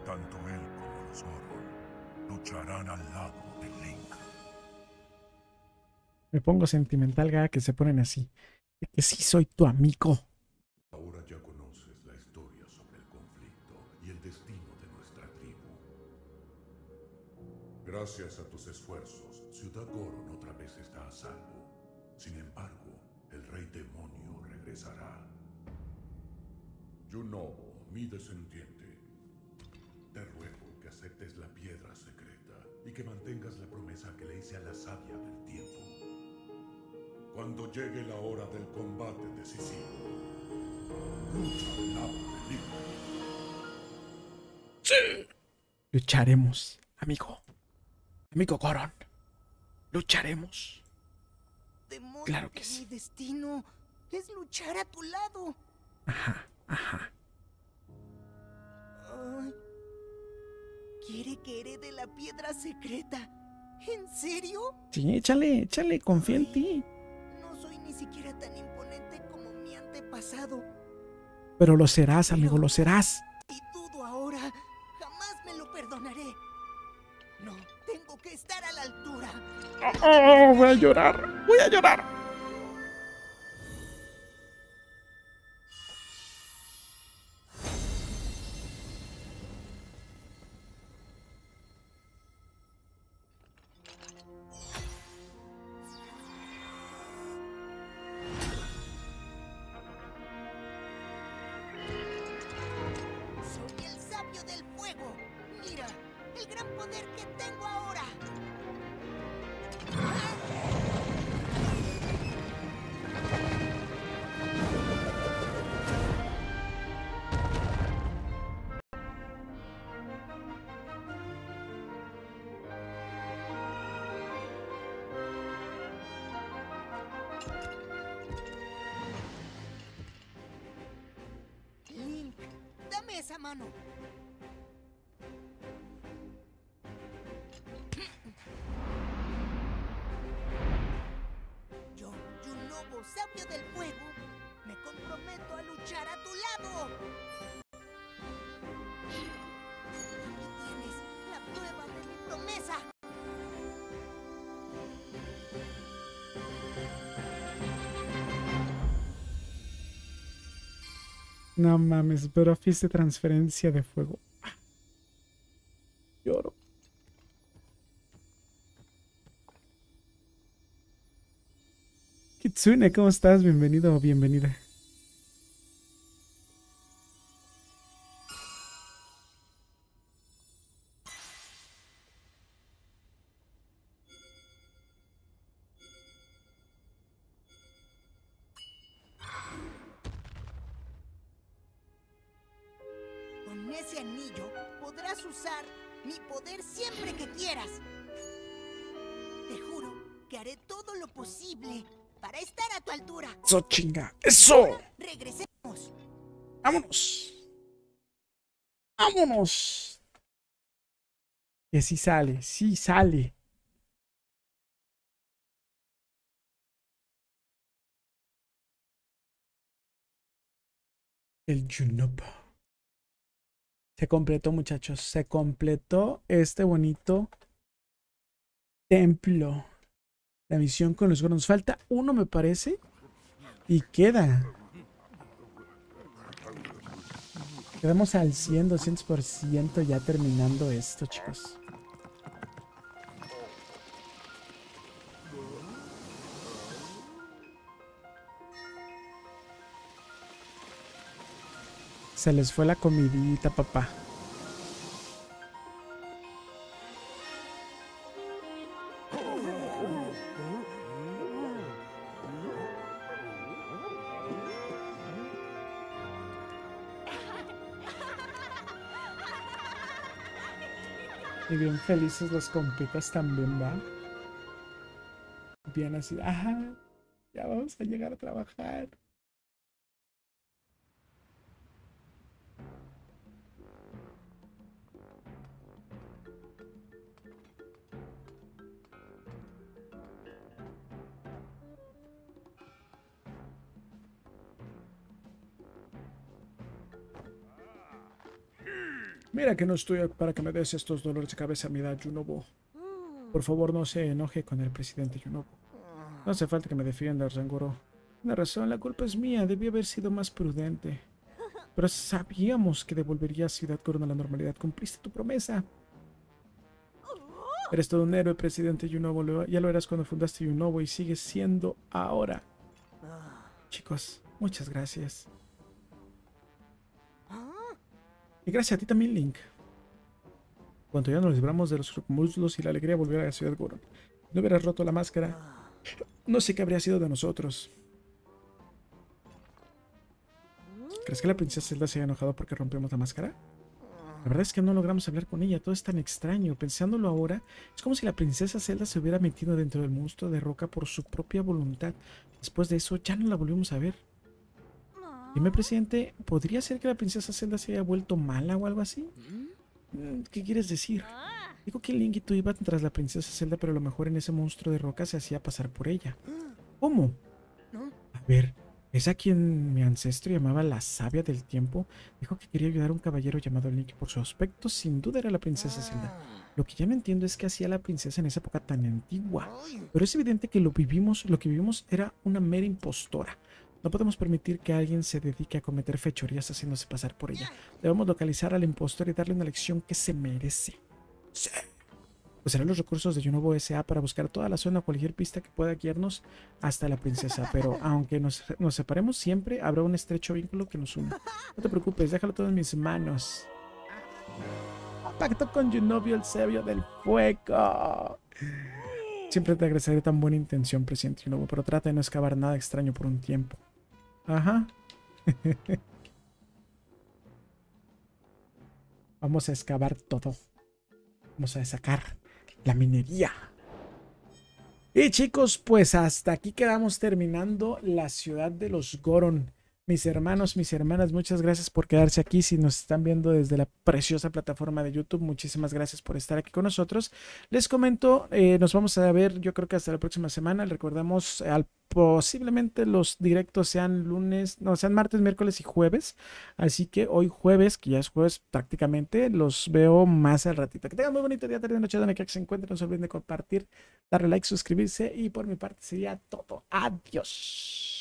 Tanto él como los Goron lucharán al lado de Link. Me pongo sentimental, Gaga, que se ponen así. Que sí soy tu amigo. Ahora ya conoces la historia sobre el conflicto y el destino de nuestra tribu. Gracias a tus esfuerzos, Ciudad Goron otra vez está a salvo. Sin embargo, el rey demonio regresará. Junobo, mi descendiente, te ruego que aceptes la piedra secreta y que mantengas la promesa que le hice a la sabia del tiempo. Cuando llegue la hora del combate decisivo, lucha al lado de Link. Lucharemos, amigo. Amigo Goron. Lucharemos. Demonio Claro que sí. Mi destino es luchar a tu lado. Ajá, ajá. Ay. ¿Quiere que herede la piedra secreta? ¿En serio? Sí, échale, échale, confía en ti. No soy ni siquiera tan imponente como mi antepasado. Pero lo serás, amigo, lo serás. Y dudo ahora. Jamás me lo perdonaré. No, tengo que estar a la altura. Oh, voy a llorar, voy a llorar. No mames, pero hice transferencia de fuego. Lloro. Kitsune, ¿cómo estás? Bienvenido o bienvenida. Chinga. Eso. Regresemos. Vámonos. Vámonos. Que sí sale, sí sale. El Junopo. Se completó, muchachos. Se completó este bonito templo. La misión con los Nos Falta uno, me parece. Y queda. Quedamos al 100, 200% ya terminando esto, chicos. Se les fue la comidita, papá. Felices los compitas también, ¿va? Bien así, ajá, ya vamos a llegar a trabajar. Mira que no estoy para que me des estos dolores de cabeza a mi edad, Junobo. Por favor, no se enoje con el presidente Junobo. No hace falta que me defienda, Rangoro. Tiene razón, la culpa es mía. Debí haber sido más prudente. Pero sabíamos que devolverías Ciudad Goron a la normalidad. Cumpliste tu promesa. Eres todo un héroe, presidente Junobo. Ya lo eras cuando fundaste Junobo y sigues siendo ahora. Chicos, muchas gracias. Y gracias a ti también, Link. Cuando ya nos libramos de los muslos y la alegría volvió a la ciudad Goron. No hubieras roto la máscara. No sé qué habría sido de nosotros. ¿Crees que la princesa Zelda se haya enojado porque rompemos la máscara? La verdad es que no logramos hablar con ella, todo es tan extraño. Pensándolo ahora, es como si la princesa Zelda se hubiera metido dentro del monstruo de roca por su propia voluntad. Después de eso, ya no la volvimos a ver. Dime, presidente, ¿podría ser que la princesa Zelda se haya vuelto mala o algo así? Mm, ¿Qué quieres decir? Digo que Link y tú tras la princesa Zelda, pero a lo mejor en ese monstruo de roca se hacía pasar por ella. ¿Cómo? A ver, esa quien mi ancestro llamaba la sabia del tiempo dijo que quería ayudar a un caballero llamado Link. Por su aspecto, sin duda era la princesa Zelda. Lo que ya no entiendo es qué hacía la princesa en esa época tan antigua. Pero es evidente que lo vivimos, lo que vivimos era una mera impostora. No podemos permitir que alguien se dedique a cometer fechorías haciéndose pasar por ella. Debemos localizar al impostor y darle una lección que se merece. Sí. Usaré los recursos de Junobo S.A. para buscar toda la zona o cualquier pista que pueda guiarnos hasta la princesa. Pero aunque nos, nos separemos siempre, habrá un estrecho vínculo que nos une. No te preocupes, déjalo todo en mis manos. Pacto con Junobio, el sabio del fuego. Siempre te agradeceré tan buena intención, presidente Junobo, pero trata de no excavar nada extraño por un tiempo. Ajá. Vamos a excavar todo. Vamos a sacar la minería. Y chicos, pues hasta aquí quedamos terminando la ciudad de los Goron. Mis hermanos, mis hermanas, muchas gracias por quedarse aquí. Si nos están viendo desde la preciosa plataforma de YouTube, muchísimas gracias por estar aquí con nosotros. Les comento, eh, nos vamos a ver yo creo que hasta la próxima semana. Recordemos, al, posiblemente los directos sean lunes, no, sean martes, miércoles y jueves. Así que hoy jueves, que ya es jueves prácticamente, los veo más al ratito. Que tengan muy bonito día, tarde, noche, donde que se encuentren. No se olviden de compartir, darle like, suscribirse y por mi parte sería todo. Adiós.